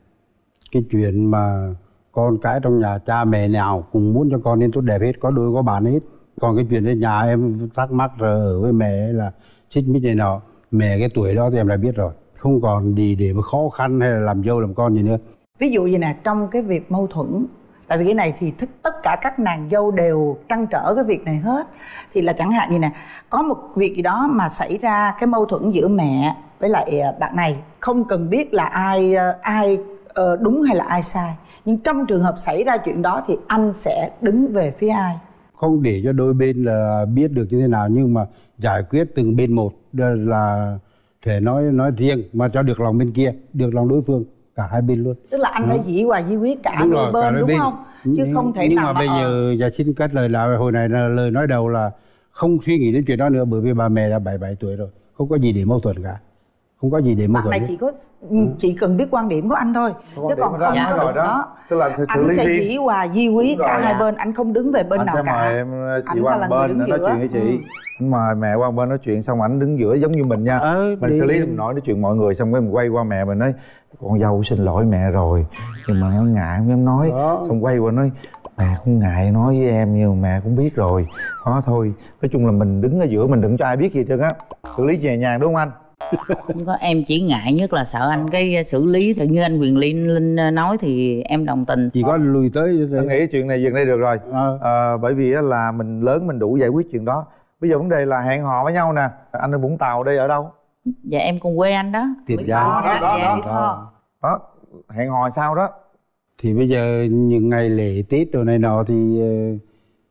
Cái chuyện mà con cái trong nhà, cha mẹ nào cũng muốn cho con nên tốt đẹp hết, Có đôi có bạn hết. Còn cái chuyện ở nhà em thắc mắc rồi, ở với mẹ là xích mít này nọ. Mẹ cái tuổi đó thì em đã biết rồi, Không còn gì để mà khó khăn hay là làm dâu làm con gì nữa. Ví dụ như nè, trong cái việc mâu thuẫn, tại vì cái này thì thích tất cả các nàng dâu đều trăn trở cái việc này hết. Thì là chẳng hạn như nè, có một việc gì đó mà xảy ra cái mâu thuẫn giữa mẹ với lại à, bạn này, không cần biết là ai à, ai ờ, đúng hay là ai sai nhưng trong trường hợp xảy ra chuyện đó thì anh sẽ đứng về phía ai? Không để cho đôi bên là biết được như thế nào Nhưng mà giải quyết từng bên một là- thể nói nói riêng mà cho được lòng bên kia được lòng đối phương cả hai bên luôn. Tức là anh phải dĩ hòa vi quý cả đúng đôi bên cả đôi đúng bên. không? Chứ nhưng, không thể nhưng nào mà bây ờ, giờ dạ xin cắt lời là hồi này là lời nói đầu là không suy nghĩ đến chuyện đó nữa bởi vì bà mẹ đã 77 tuổi rồi không có gì để mâu thuẫn cả không có gì để mâu bạn thuẫn này chỉ có chỉ cần biết quan điểm của anh thôi Quan chứ còn đó, không có rồi đó. đó. Tức là anh sẽ xử anh lý sẽ dĩ hòa vi quý Đúng cả rồi. hai bên anh không đứng về bên anh nào sẽ cả. mời em ờ, chị Anh qua sẽ là một người bên đứng nói giữa. chuyện với chị. Ừ. anh mời mẹ qua bên nói chuyện xong ảnh đứng giữa giống như mình nha. Mình đi. xử lý mình nói nói chuyện mọi người xong cái mình quay qua mẹ mình nói con dâu xin lỗi mẹ rồi nhưng mà nó ngại không dám nói. Xong quay qua nói mẹ không ngại nói với em nhưng mà mẹ cũng biết rồi. Đó thôi. Nói chung là mình đứng ở giữa mình đừng cho ai biết gì trơn á. Xử lý nhẹ nhàng đúng không anh không có em chỉ ngại nhất là sợ anh cái xử lý tự như anh quyền linh linh nói thì em đồng tình. Chỉ có lùi tới anh nghĩ chuyện này dừng đây được rồi. Ờ, bởi vì là mình lớn mình đủ giải quyết chuyện đó. Bây giờ vấn đề là hẹn hò với nhau nè. Anh ở vũng tàu đây ở đâu? Dạ em cùng quê anh đó. Tiền giang đó đó, Đó. đó. đó hẹn hò sao đó? Thì bây giờ những ngày lễ tết đồ này nọ thì ờ,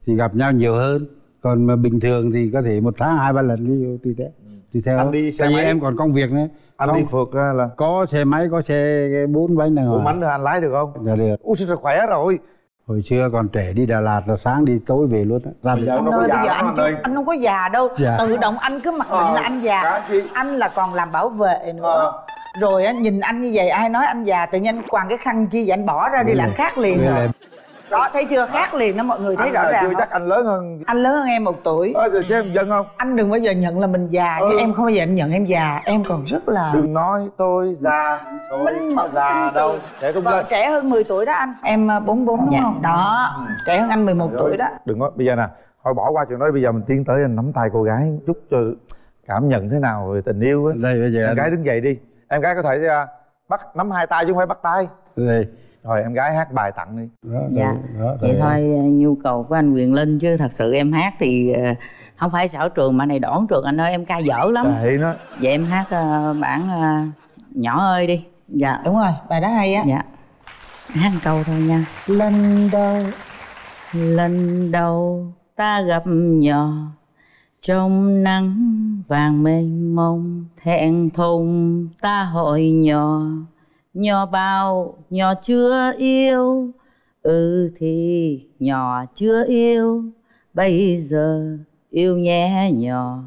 thì gặp nhau nhiều hơn. Còn mà bình thường thì có thể một tháng hai ba lần ví dụ tùy theo tùy theo Anh đi xe tại vì máy. em còn công việc nữa. Anh Không, đi phượt á là có xe máy có xe bốn bánh đàng bốn bánh anh lái được không? Dạ được. Ui sao khỏe rồi. Hồi xưa còn trẻ đi Đà Lạt là sáng đi tối về luôn á. Anh đâu có ơi bây già giờ anh anh chưa, ơi. anh không có già đâu. Dạ. tự động anh cứ mặc định Ờ, là anh già. anh là còn làm bảo vệ nữa. Rồi á nhìn anh như vậy ai nói anh già tự nhiên anh quàng cái khăn chi vậy anh bỏ ra đi là anh khác liền rồi đó thấy chưa? Khác liền đó mọi người thấy Anh rõ ràng chưa không? chắc anh lớn hơn. Anh lớn hơn em một tuổi. Ờ, rồi chứ em dân không? Anh đừng bao giờ nhận là mình già Ừ. chứ em không bao giờ em nhận em già. Em còn rất là đừng nói tôi già tôi Minh mẫn già đâu. trẻ trung Vợ lên. trẻ hơn 10 tuổi đó anh. Em à, 44 đúng Dạ. không? Đó trẻ hơn anh 11 tuổi đó. đừng có bây giờ nè thôi bỏ qua chuyện đó bây giờ mình tiến tới anh nắm tay cô gái chút cho cảm nhận thế nào về tình yêu á. Đây bây giờ em anh- gái đứng dậy đi. Em gái có thể à, bắt nắm hai tay chứ không phải bắt tay. Đây rồi em gái hát bài tặng đi. Đó, dạ. đó, vậy thôi nhu cầu của anh quyền linh chứ thật sự em hát thì ờ, không phải sở trường mà này đón trường. Anh ơi em ca dở lắm. Vậy nó. Vậy em hát ờ, bản ờ, nhỏ ơi đi. Dạ. Đúng rồi bài đó hay á. Dạ. Hát một câu thôi nha. Lần đầu lần đầu ta gặp nhỏ trong nắng vàng mênh mông thẹn thùng ta hỏi nhỏ nhỏ bao nhỏ chưa yêu. Ừ thì nhỏ chưa yêu. Bây giờ yêu nhé nhỏ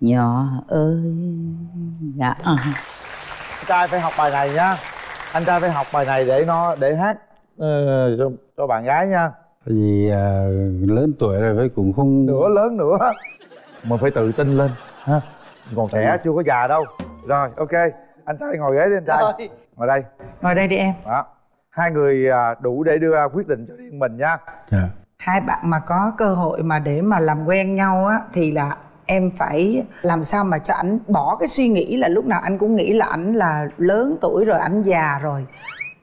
nhỏ ơi. Dạ. Anh trai phải học bài này nhá anh trai phải học bài này để nó để hát ờ, cho, cho bạn gái nha. Tại vì à, lớn tuổi rồi với cũng không nữa lớn nữa. Mà phải tự tin lên ha. Còn trẻ chưa có già đâu. Rồi ok. Anh trai ngồi ghế đi anh trai. Rồi. Ngồi đây. Ngồi đây đi em. Đó. Hai người à, đủ để đưa ra quyết định cho riêng mình nha. Dạ. hai bạn mà có cơ hội mà để mà làm quen nhau á thì là em phải làm sao mà cho ảnh bỏ cái suy nghĩ là lúc nào anh cũng nghĩ là ảnh là lớn tuổi rồi ảnh già rồi.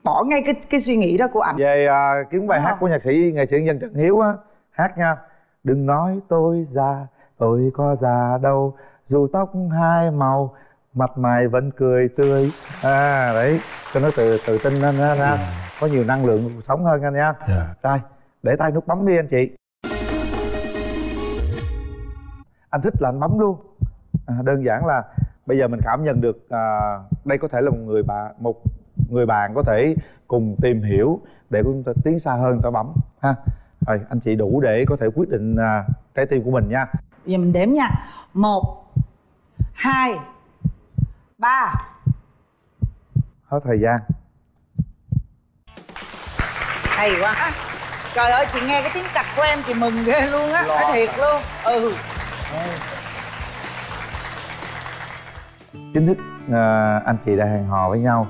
Bỏ ngay cái cái suy nghĩ đó của ảnh. Về à, kiếm bài hát của nhạc sĩ nghệ sĩ nhân dân Trần Hiếu á hát nha. Đừng nói tôi già tôi có già đâu. Dù tóc hai màu mặt mày vẫn cười tươi. À đấy cho nó tự tự tin anh anh, anh. có nhiều năng lượng cuộc sống hơn anh nha. Dạ. rồi để tay nút bấm đi anh chị. Anh thích là anh bấm luôn. À, đơn giản là bây giờ mình cảm nhận được à, đây có thể là một người bạn một người bạn có thể cùng tìm hiểu để chúng ta tiến xa hơn ta bấm ha. Rồi anh chị đủ để có thể quyết định à, trái tim của mình nha. Bây giờ mình đếm nha. Một hai ba. Hết thời gian. Hay quá. Trời ơi chị nghe cái tiếng cạch của em chị mừng ghê luôn á. Nói thiệt luôn. Ừ. Chính thức à, anh chị đã hẹn hò với nhau.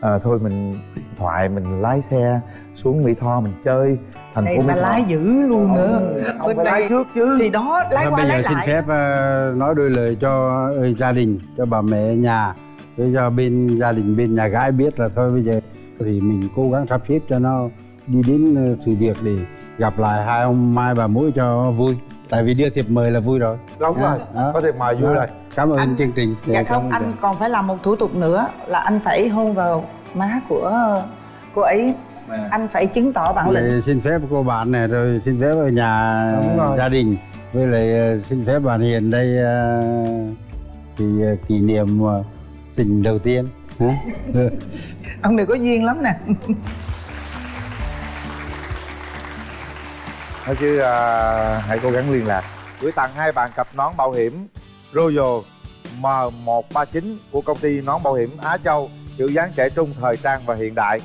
À, thôi mình điện thoại mình lái xe xuống mỹ tho mình chơi thành mỹ tho lái dữ luôn nữa. Ông phải lái trước chứ. thì đó lái qua bây giờ lái xin lại. phép ờ, nói đôi lời cho ờ, gia đình cho bà mẹ nhà. Để cho bên gia đình bên nhà gái biết là thôi bây giờ thì mình cố gắng sắp xếp cho nó đi đến ờ, sự việc để gặp lại hai ông mai bà mũi cho vui. Tại vì đưa thiệp mời là vui rồi. Đúng rồi Đó. có thiệp mời vui Đó. rồi. Cảm ơn chương trình. Dạ Cảm không anh còn phải làm một thủ tục nữa là anh phải hôn vào má của cô ấy anh phải chứng tỏ bản lĩnh. Xin phép cô bạn này rồi xin phép ở nhà gia đình. Với lại ờ, xin phép bạn Hiền đây ờ, thì ờ, kỷ niệm tình đầu tiên. Hả? ông này có duyên lắm nè. Nói chứ à, hãy cố gắng liên lạc. Gửi tặng hai bạn cặp nón bảo hiểm Royal M139 của công ty nón bảo hiểm Á Châu kiểu dáng trẻ trung thời trang và hiện đại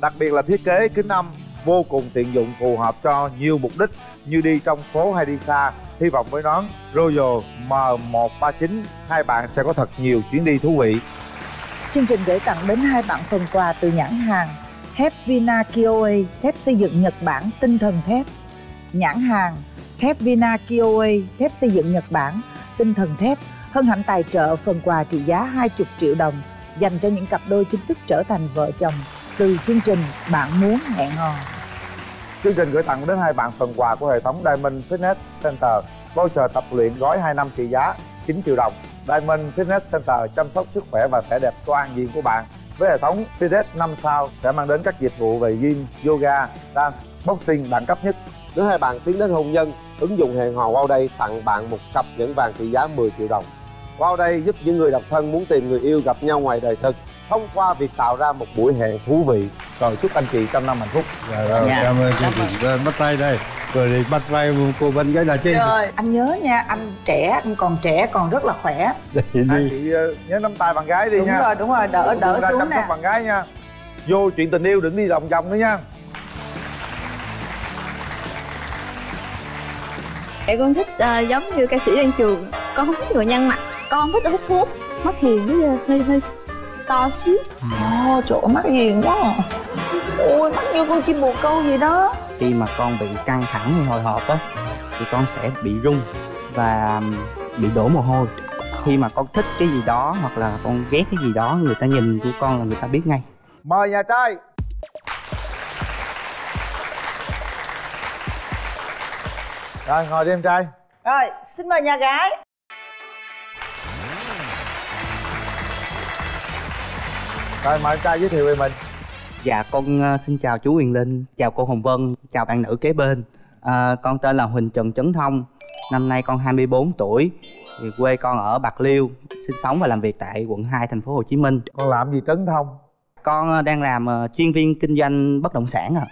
đặc biệt là thiết kế kính âm vô cùng tiện dụng, phù hợp cho nhiều mục đích như đi trong phố hay đi xa. Hy vọng với nón Royal M139 hai bạn sẽ có thật nhiều chuyến đi thú vị. Chương trình gửi tặng đến hai bạn phần quà từ nhãn hàng thép Vina Kioe thép xây dựng Nhật Bản, tinh thần thép. Nhãn hàng thép Vina Kioe thép xây dựng Nhật Bản, tinh thần thép. Hân hạnh tài trợ phần quà trị giá 20 triệu đồng dành cho những cặp đôi chính thức trở thành vợ chồng từ chương trình bạn muốn hẹn hò. Chương trình gửi tặng đến hai bạn phần quà của hệ thống Diamond Fitness Center. Voucher tập luyện gói 2 năm trị giá 9 triệu đồng. Diamond Fitness Center chăm sóc sức khỏe và vẻ đẹp toàn diện của bạn. Với hệ thống Fitness 5 sao sẽ mang đến các dịch vụ về gym, yoga, dance, boxing đẳng cấp nhất. Nếu hai bạn tiến đến hôn nhân, ứng dụng hẹn hò Wow Day tặng bạn một cặp nhẫn vàng trị giá 10 triệu đồng. Wow Day giúp những người độc thân muốn tìm người yêu gặp nhau ngoài đời thực thông qua việc tạo ra một buổi hẹn thú vị. Rồi chúc anh chị trăm năm hạnh phúc. Dạ, rồi, Dạ. cảm ơn Rồi, bắt tay đây. Rồi thì bắt tay cô Vân cái là trên. Rồi. Anh nhớ nha anh trẻ anh còn trẻ còn rất là khỏe. Đi. Anh chị ờ, nhớ nắm tay bạn gái đi đúng nha. rồi đúng rồi đỡ đỡ ra xuống chăm sóc nè. bạn gái nha. Vô chuyện tình yêu đừng đi vòng vòng nữa nha. Mẹ con thích ờ, giống như ca sĩ Đan Trường. Con không thích người nhăn mặt Con không thích hút thuốc. Mắt hiền với hơi hơi to xíu Ồ, chỗ mắt hiền quá. À. Ôi, mắt như con chim bồ câu gì đó. Khi mà con bị căng thẳng hay hồi hộp á thì con sẽ bị run và bị đổ mồ hôi. Khi mà con thích cái gì đó hoặc là con ghét cái gì đó người ta nhìn của con là người ta biết ngay. Mời nhà trai. Rồi ngồi đi em trai. Rồi, xin mời nhà gái rồi mời trai giới thiệu về mình. Dạ con ờ, xin chào chú Huyền Linh chào cô Hồng Vân chào bạn nữ kế bên. Ờ, con tên là Huỳnh Trần Trấn Thông năm nay con 24 tuổi thì quê con ở Bạc Liêu sinh sống và làm việc tại quận 2 thành phố Hồ Chí Minh. Con làm gì Trấn Thông? Con ờ, đang làm chuyên viên kinh doanh bất động sản ạ.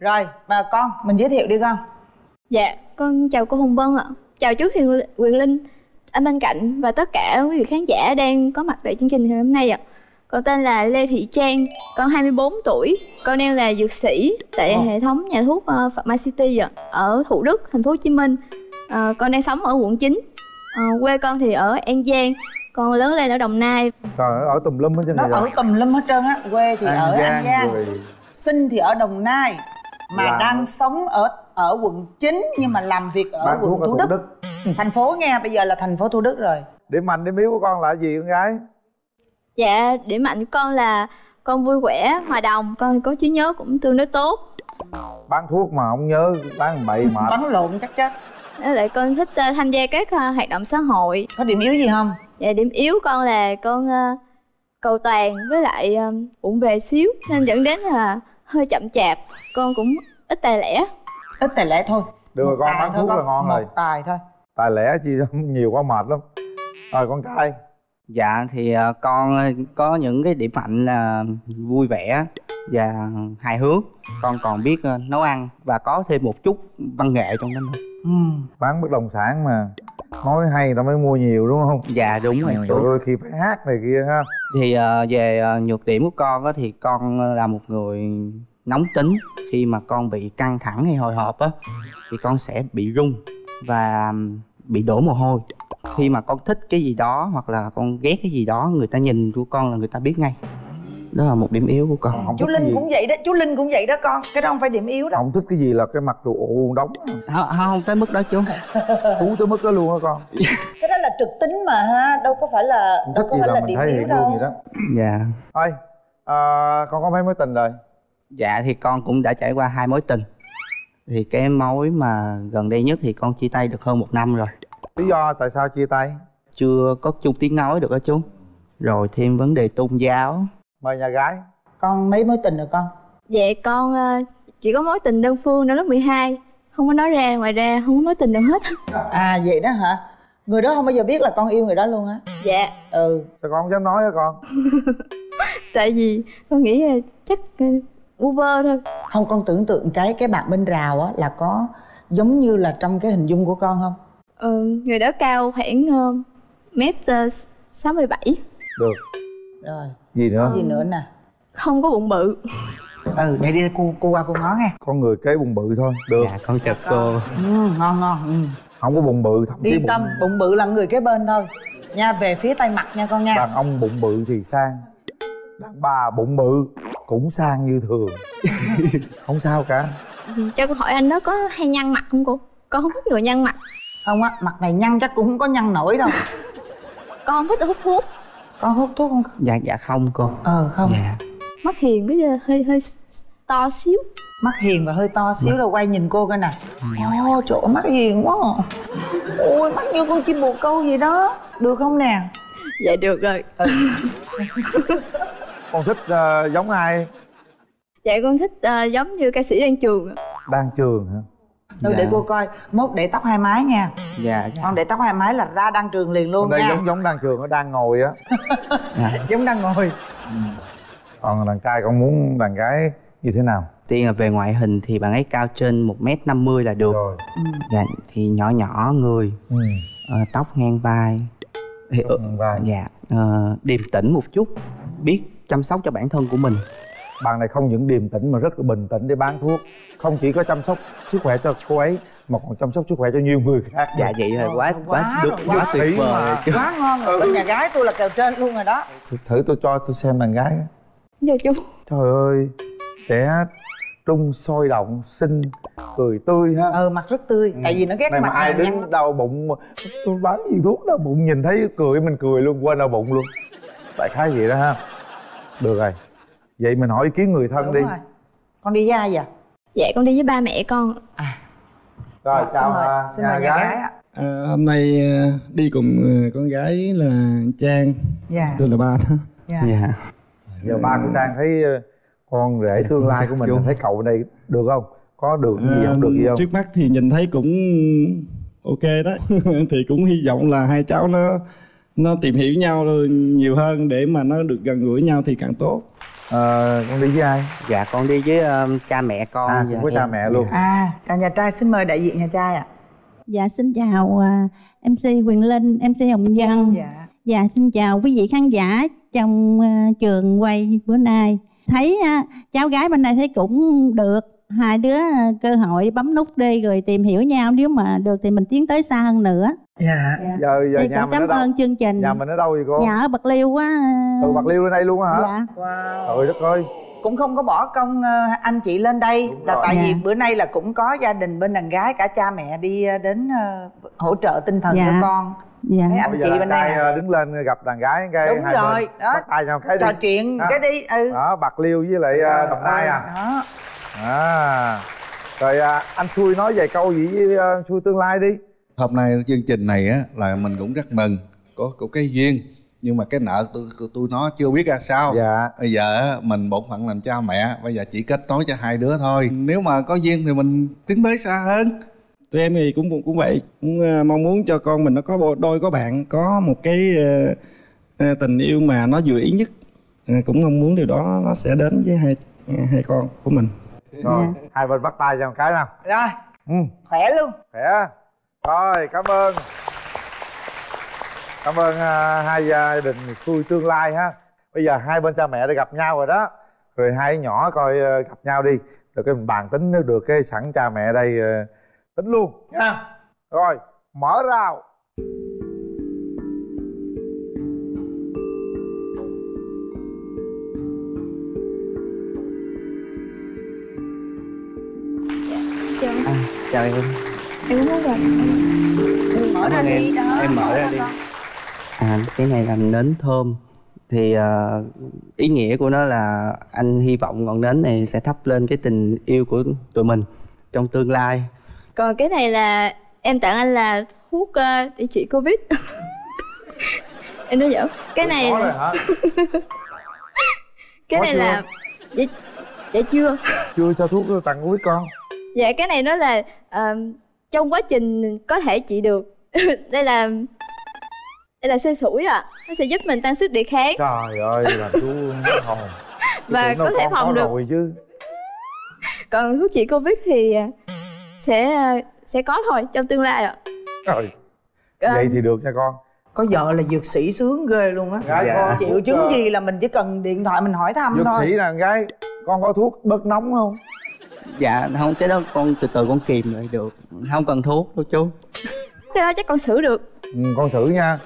Rồi, bà con, mình giới thiệu đi con. Dạ, con chào cô Hồng Vân ạ. Chào chú Huyền, Quyền Linh. Anh bên cạnh và tất cả quý vị khán giả đang có mặt tại chương trình ngày hôm nay ạ Con tên là Lê Thị Trang Con 24 tuổi. Con đang là dược sĩ tại Ồ. hệ thống nhà thuốc uh, Pharma City ạ Ở Thủ Đức, thành phố Hồ Chí Minh. Ờ, Con đang sống ở quận 9 Ờ, Quê con thì ở An Giang Con lớn lên ở Đồng Nai. Ơi, ở tùm lum hết trên Nó này ở tùm lum hết trơn á Quê thì ở An Giang rồi. Sinh thì ở Đồng Nai Mà Làm đang sống ở ở quận 9 Nhưng mà làm việc ở bán quận Thủ Đức. Đức. Thành phố nghe, bây giờ là thành phố Thủ Đức rồi. Điểm mạnh điểm yếu của con là gì con gái Dạ, điểm mạnh của con là con vui vẻ, hòa đồng, con có trí nhớ cũng tương đối tốt. bán thuốc mà không nhớ bán bậy mệt Bắn lộn chắc chắc Với lại con thích ờ, tham gia các ờ, hoạt động xã hội. Có điểm yếu gì không? Dạ, điểm yếu con là con ờ, cầu toàn với lại ờ, bụng về xíu nên dẫn đến là hơi chậm chạp. Con cũng ít tài lẻ. Ít tài lẻ thôi được rồi con bán thuốc con, là ngon một rồi tài thôi tài lẻ chi nhiều quá mệt lắm rồi con trai Dạ thì ờ, con có những cái điểm mạnh là vui vẻ và hài hước. Con còn biết nấu ăn và có thêm một chút văn nghệ trong đó nữa. Bán bất động sản mà. Nói hay người ta mới mua nhiều đúng không? Dạ đúng rồi. Ừ, chú. đôi khi phải hát này kia ha. Thì ờ, về ờ, nhược điểm của con á, thì con là một người nóng tính. Khi mà con bị căng thẳng hay hồi hộp á Thì con sẽ bị run và bị đổ mồ hôi Khi mà con thích cái gì đó hoặc là con ghét cái gì đó Người ta nhìn của con là người ta biết ngay. Đó là một điểm yếu của con. Chú Linh cũng vậy đó, chú Linh cũng vậy đó con. Cái đó không phải điểm yếu đâu. Không thích cái gì là cái mặt đồ ù đóng. Không, không tới mức đó chú. Thú tới mức đó luôn á con? Cái đó là trực tính mà ha Đâu có phải là không đâu thích có gì phải là là mình điểm yếu đâu. vậy đó. Dạ. Thôi à, con có mấy mối tình rồi? Dạ thì con cũng đã trải qua hai mối tình. Thì cái mối mà gần đây nhất thì con chia tay được hơn một năm rồi lý do tại sao chia tay? Chưa có chung tiếng nói được đó chú. Rồi thêm vấn đề tôn giáo. Mời nhà gái. Con mấy mối tình rồi con? Dạ con ờ, chỉ có mối tình đơn phương năm lớp 12 Không có nói ra, ngoài ra không có mối tình nào hết. À vậy đó hả? Người đó không bao giờ biết là con yêu người đó luôn á. Dạ. Ừ. Sao con không dám nói hả con? Tại vì con nghĩ là chắc ờ, Uber thôi. Không con tưởng tượng cái cái bạn bên rào á là có giống như là trong cái hình dung của con không ờ, người đó cao khoảng uh, mét uh, sáu mươi bảy. Được. Rồi. Gì nữa? Gì nữa nè? Không có bụng bự. Ừ để đi cô cô qua cô ngó nghe. Con người kế bụng bự thôi. Được. Dạ con chào cô. Ừ, ngon ngon ừ. không có bụng bự thậm chí yên bụng tâm bụng bự là người kế bên thôi. Nha về phía tay mặt nha con nha. Đàn ông bụng bự thì sang. Đàn bà bụng bự cũng sang như thường. Không sao cả. Ừ, cho con hỏi anh đó có hay nhăn mặt không cô? Con không thích người nhăn mặt không á mặt này nhăn chắc cũng không có nhăn nổi đâu. Con thích hút thuốc. Con hút thuốc không dạ dạ không cô. Ờ không. Dạ. Mắt hiền bây giờ hơi hơi to xíu. Mắt hiền và hơi to xíu rồi quay nhìn cô coi nè. Ô trời ơi, mắt hiền quá. À. ôi mắt như con chim bồ câu gì đó. Được không nè? Dạ được rồi. Con thích ờ, giống ai? Dạ con thích ờ, giống như ca sĩ Đan Trường ạ. đang trường hả Thôi để cô coi mốt để tóc hai mái nha. Dạ con để tóc hai mái là ra đăng trường liền luôn đây nha. giống giống đang trường nó đang ngồi á. Giống đang ngồi. Còn đàn trai con muốn đàn gái như thế nào? Tiên là về ngoại hình thì bạn ấy cao trên một m năm mươi là được. Dạ thì nhỏ nhỏ người. Ừ. ờ, tóc ngang vai. Thì, Tóc ngang vai. dạ ờ, điềm tĩnh một chút. Biết chăm sóc cho bản thân của mình bạn này không những điềm tĩnh mà rất là bình tĩnh để bán thuốc. Không chỉ có chăm sóc sức khỏe cho cô ấy mà còn chăm sóc sức khỏe cho nhiều người khác dạ vậy là quá quá được rồi, quá quá tuyệt sĩ vời mà. chứ. quá ngon rồi. Bên nhà gái tôi là kèo trên luôn rồi đó. Thử, thử tôi cho tôi xem đàn gái. Dạ chú. Trời ơi trẻ trung sôi động xinh cười tươi ha. Ừ mặt rất tươi tại vì nó ghét này mà mặt ai nào nhăn đứng đau bụng mà tôi bán gì thuốc đau bụng nhìn thấy cười mình cười luôn quên đau bụng luôn. Đại khái vậy đó ha. Được rồi vậy mình hỏi ý kiến người thân Đúng đi. rồi. con đi với ai vậy? Dạ con đi với ba mẹ con. Rồi Rồi, chào xin mời, à, xin nhà mời nhà gái. ạ. À, hôm nay à, đi cùng à, con gái là Trang. Dạ. Tôi là ba đó. Dạ. dạ. Giờ ba của trang thấy ờ, con rể tương lai của mình thấy cậu này được không? Có được gì À, không? Được gì không? Trước mắt thì nhìn thấy cũng ok đó. Thì cũng hy vọng là hai cháu nó nó tìm hiểu nhau nhiều hơn để mà nó được gần gũi nhau thì càng tốt Ờ, con đi với ai dạ con đi với ờ, cha mẹ con à và cũng có cha em. mẹ luôn à chào nhà trai xin mời đại diện nhà trai ạ Dạ xin chào à, MC Quyền Linh, MC Hồng Vân. Dạ. Dạ xin chào quý vị khán giả trong à, trường quay bữa nay. Thấy à, cháu gái bên này thấy cũng được. Hai đứa à, cơ hội bấm nút đi rồi tìm hiểu nhau nếu mà được thì mình tiến tới xa hơn nữa. dạ giờ giờ Thì nhà mình ở cảm đâu ơn chương trình. nhà mình ở đâu vậy cô Nhà ở Bạc Liêu á. từ bạc liêu lên đây luôn á hả Dạ. trời đất ơi cũng không có bỏ công ờ, anh chị lên đây là rồi. tại vì Dạ. bữa nay là cũng có gia đình bên đàn gái cả cha mẹ đi ờ, đến ờ, hỗ trợ tinh thần Dạ. cho con Dạ. thấy anh bây chị bên đây ờ, đứng lên gặp đàn gái cái đúng hai rồi bên đó tay nhau cái đi trò chuyện Đó. cái đi ừ đó bạc liêu với lại ờ, đồng nai à đó à rồi à, anh xui nói vài câu gì với ờ, xui tương lai đi. Hôm nay chương trình này á là mình cũng rất mừng có có cái duyên. Nhưng mà cái nợ tôi tôi nó chưa biết ra sao. Dạ. Bây giờ á, mình bổn phận làm cha mẹ bây giờ chỉ kết nối cho hai đứa thôi. Nếu mà có duyên thì mình tiến tới xa hơn. Tụi em thì cũng cũng vậy. Cũng à, mong muốn cho con mình nó có đôi có bạn Có một cái à, tình yêu mà nó vừa ý nhất. Cũng mong muốn điều đó nó sẽ đến với hai hai con của mình rồi hai bên bắt tay cho một cái nào. Rồi ừ. khỏe luôn. Khỏe. Rồi cảm ơn. Cảm ơn à, hai gia đình xui tương lai ha. Bây giờ hai bên cha mẹ đã gặp nhau rồi đó. Rồi hai nhỏ coi ờ, gặp nhau đi. Rồi cái mình bàn tính được cái sẵn cha mẹ đây ờ, tính luôn nha. Rồi mở rào chào em em cũng muốn gặp mở ra ơn đi em. đó. em mở ra đi. à cái này là nến thơm. Thì ờ, ý nghĩa của nó là anh hy vọng ngọn nến này sẽ thắp lên cái tình yêu của tụi mình trong tương lai. Còn cái này là em tặng anh là thuốc ờ, để trị covid. Em nói giỡn cái này là cái Có này chưa? là dạ, dạ chưa. Chưa cho thuốc tặng covid con dạ cái này nó là ờ, trong quá trình có thể trị được. Đây là đây là xôi sủi à nó sẽ giúp mình tăng sức đề kháng. Trời ơi làm chú hồn. Và có thể phòng được. rồi chứ. Còn thuốc trị covid thì à, sẽ à, sẽ có thôi trong tương lai ạ. Trời. Ờ. vậy thì được nha con. Có vợ là dược sĩ sướng ghê luôn á. Gái con chịu thuốc, chứng ờ, gì là mình chỉ cần điện thoại mình hỏi thăm dược thôi. sĩ là con gái con có thuốc bớt nóng không dạ không cái đó con từ từ con kìm lại được. Không cần thuốc đâu chú. Cái đó chắc con xử được. Ừ, con xử nha.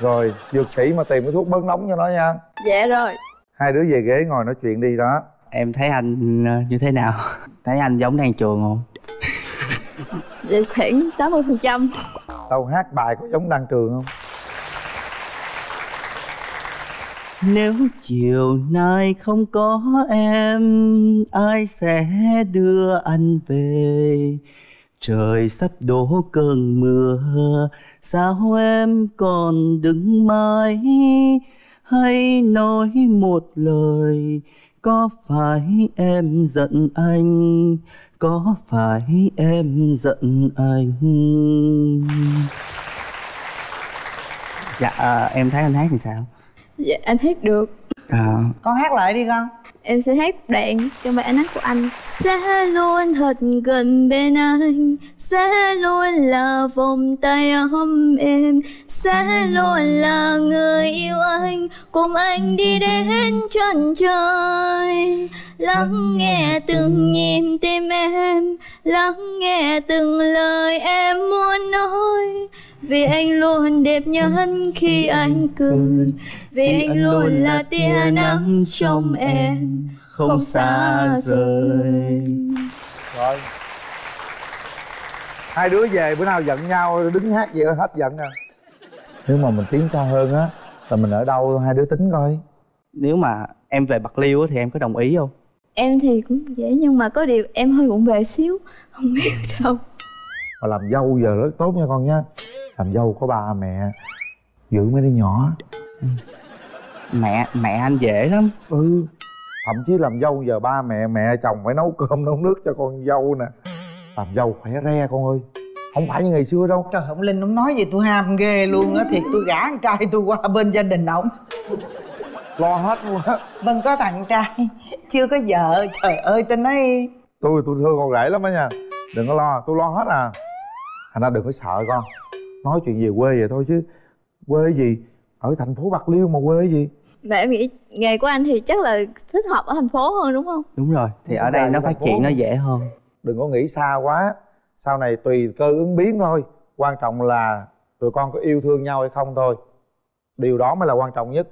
Rồi dược sĩ mà tìm cái thuốc bớt nóng cho nó nha. Dạ rồi. Hai đứa về ghế ngồi nói chuyện đi đó. Em thấy anh ờ, như thế nào? Thấy anh giống đang trường không? Vậy khoảng 80% phần trăm. Tao hát bài có giống đăng trường không Nếu chiều nay không có em Ai sẽ đưa anh về? Trời sắp đổ cơn mưa Sao em còn đứng mãi? Hãy nói một lời Có phải em giận anh? Có phải em giận anh? Dạ à, em thấy anh hát thì sao? Dạ anh hát được. À, con hát lại đi con. Em sẽ hát đoạn trong bài anh hát của anh. Sẽ luôn thật gần bên anh. Sẽ luôn là vòng tay ấm êm sẽ luôn là người yêu anh. Cùng anh đi đến chân trời. Lắng nghe từng nhịp tim em. Lắng nghe từng lời em muốn nói vì anh luôn đẹp nhất khi anh cười. Vì anh luôn là tia nắng trong em không xa rời. Rồi. Hai đứa về bữa nào giận nhau đứng hát vậy là hết giận à. Nếu mà mình tiến xa hơn á là mình ở đâu hai đứa tính coi. Nếu mà em về Bạc Liêu á thì em có đồng ý không? em thì cũng dễ nhưng mà có điều em hơi bụng bề xíu không biết sao mà làm dâu giờ rất tốt nha con nha làm dâu có ba mẹ giữ mấy đứa nhỏ. Mẹ mẹ anh dễ lắm. Ừ. Thậm chí làm dâu giờ ba mẹ mẹ chồng phải nấu cơm nấu nước cho con dâu nè. Làm dâu khỏe re con ơi. Không phải như ngày xưa đâu. Trời ông linh ông nói gì tôi ham ghê luôn á. Thiệt tôi gả con trai tôi qua bên gia đình ổng lo hết luôn á. Vâng có thằng trai. Chưa có vợ. Trời ơi tôi nói tôi tôi thương con rể lắm á nha. Đừng có lo tôi lo hết à. Thành ra đừng có sợ con nói chuyện về quê vậy thôi chứ. Quê gì? Ở thành phố bạc liêu mà quê gì? Mà em nghĩ nghề của anh thì chắc là thích hợp ở thành phố hơn đúng không? Đúng rồi, thì ở đây nó phát triển nó dễ hơn. Đừng có nghĩ xa quá. Sau này tùy cơ ứng biến thôi. Quan trọng là tụi con có yêu thương nhau hay không thôi. Điều đó mới là quan trọng nhất.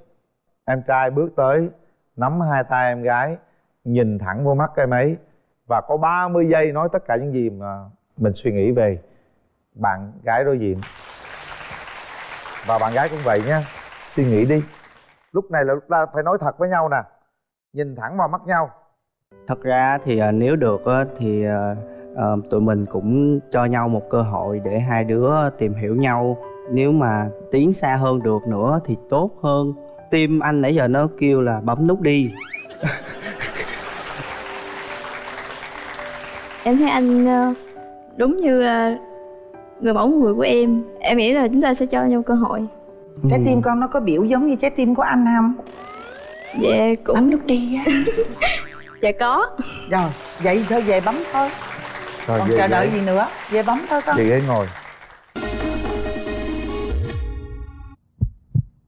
Em trai bước tới nắm hai tay em gái nhìn thẳng vô mắt em ấy. Và có 30 giây nói tất cả những gì mà mình suy nghĩ về bạn gái đối diện và bạn gái cũng vậy nha suy nghĩ đi. Lúc này là lúc ta phải nói thật với nhau nè nhìn thẳng vào mắt nhau. Thật ra thì à, nếu được á, thì à, à, tụi mình cũng cho nhau một cơ hội để hai đứa tìm hiểu nhau. Nếu mà tiến xa hơn được nữa thì tốt hơn. Tim anh nãy giờ nó kêu là bấm nút đi. Em thấy anh ờ, đúng như ờ, người mẫu người của em. Em nghĩ là chúng ta sẽ cho nhau cơ hội. Trái tim con nó có biểu giống như trái tim của anh không? Dạ cũng bấm nút đi dạ có. Rồi vậy thôi về bấm thôi. Rồi, còn về chờ đợi gì nữa? Về bấm thôi con. Về ghế ngồi.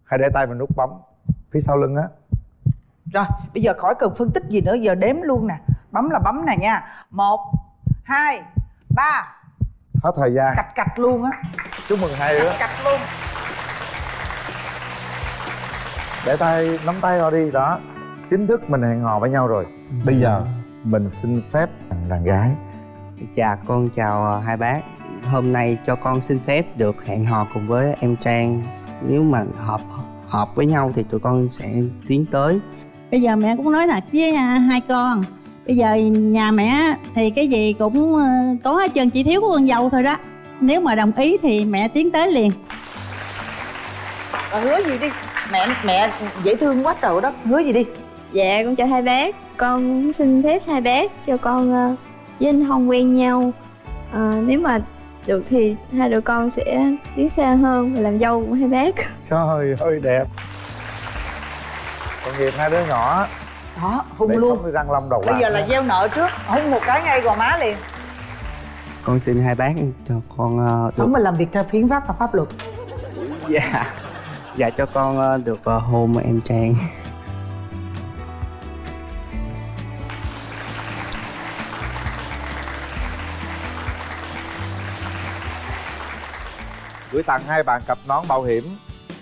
Hãy để tay mình nút bấm phía sau lưng á. Rồi bây giờ khỏi cần phân tích gì nữa giờ đếm luôn nè. Bấm là bấm nè nha. Một hai ba hết thời gian. Cạch cạch luôn á. Chúc mừng hai đứa. Cạch cạch luôn. Để tay nắm tay vào đi. Đó. Chính thức mình hẹn hò với nhau rồi. Bây giờ mình xin phép đàn, đàn gái. Dạ con chào à, hai bác. Hôm nay cho con xin phép được hẹn hò cùng với em Trang. Nếu mà hợp hợp với nhau thì tụi con sẽ tiến tới. Bây giờ mẹ cũng nói thật với hai con bây giờ nhà mẹ thì cái gì cũng ờ, có hết trơn chỉ thiếu của con dâu thôi đó. Nếu mà đồng ý thì mẹ tiến tới liền. Rồi hứa gì đi. Mẹ mẹ dễ thương quá trời đó. Hứa gì đi. Dạ con chào hai bác. Con xin phép hai bác cho con ờ, với anh Hồng quen nhau. Ờ, nếu mà được thì hai đứa con sẽ tiến xa hơn và làm dâu của hai bác. Trời ơi đẹp. Tội nghiệp hai đứa nhỏ đó hung để luôn. răng long đầu bây giờ là gieo nợ trước. Hung một cái ngay gò má liền. Con xin hai bác cho con được sống và làm việc theo hiến pháp và pháp luật. Dạ. Dạ cho con ờ, được ờ, hôn em trang gửi tặng hai bạn cặp nón bảo hiểm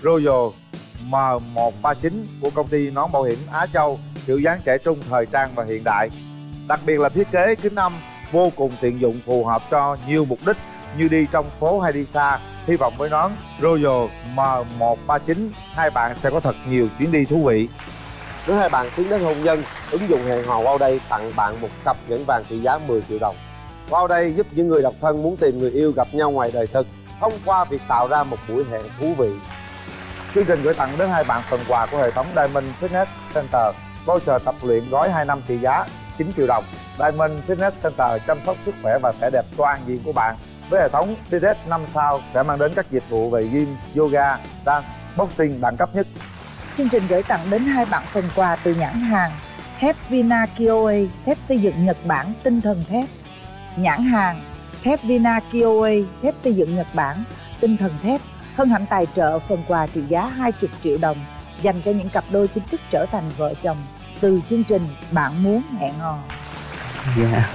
Royal M139 của công ty nón bảo hiểm Á Châu kiểu dáng trẻ trung thời trang và hiện đại đặc biệt là thiết kế kính âm vô cùng tiện dụng phù hợp cho nhiều mục đích như đi trong phố hay đi xa hy vọng với nón Royal M139 hai bạn sẽ có thật nhiều chuyến đi thú vị Nếu hai bạn tiến đến hôn nhân, ứng dụng hẹn hò Wow đây tặng bạn một cặp nhẫn vàng trị giá 10 triệu đồng. Wow đây giúp những người độc thân muốn tìm người yêu gặp nhau ngoài đời thực thông qua việc tạo ra một buổi hẹn thú vị. Chương trình gửi tặng đến hai bạn phần quà của hệ thống Diamond Fitness Center. Voucher tập luyện gói 2 năm trị giá 9 triệu đồng. Diamond Fitness Center chăm sóc sức khỏe và vẻ đẹp toàn diện của bạn. Với hệ thống Fitness 5 sao sẽ mang đến các dịch vụ về gym, yoga, dance, boxing đẳng cấp nhất. Chương trình gửi tặng đến hai bạn phần quà từ nhãn hàng thép Vina Kioe thép xây dựng Nhật Bản tinh thần thép. Nhãn hàng thép Vina Kioe thép xây dựng Nhật Bản tinh thần thép hân hạnh tài trợ phần quà trị giá 20 triệu đồng dành cho những cặp đôi chính thức trở thành vợ chồng từ chương trình bạn muốn hẹn hò dạ.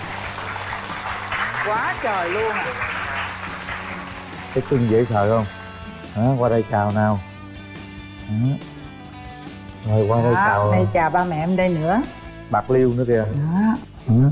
Quá trời luôn à. Cái cưng dễ sợ không? Hả? qua đây chào nào. Hả? rồi qua đây Đó, chào. đây chào ba mẹ em đây nữa. Bạc liêu nữa kìa. Đó. Hả?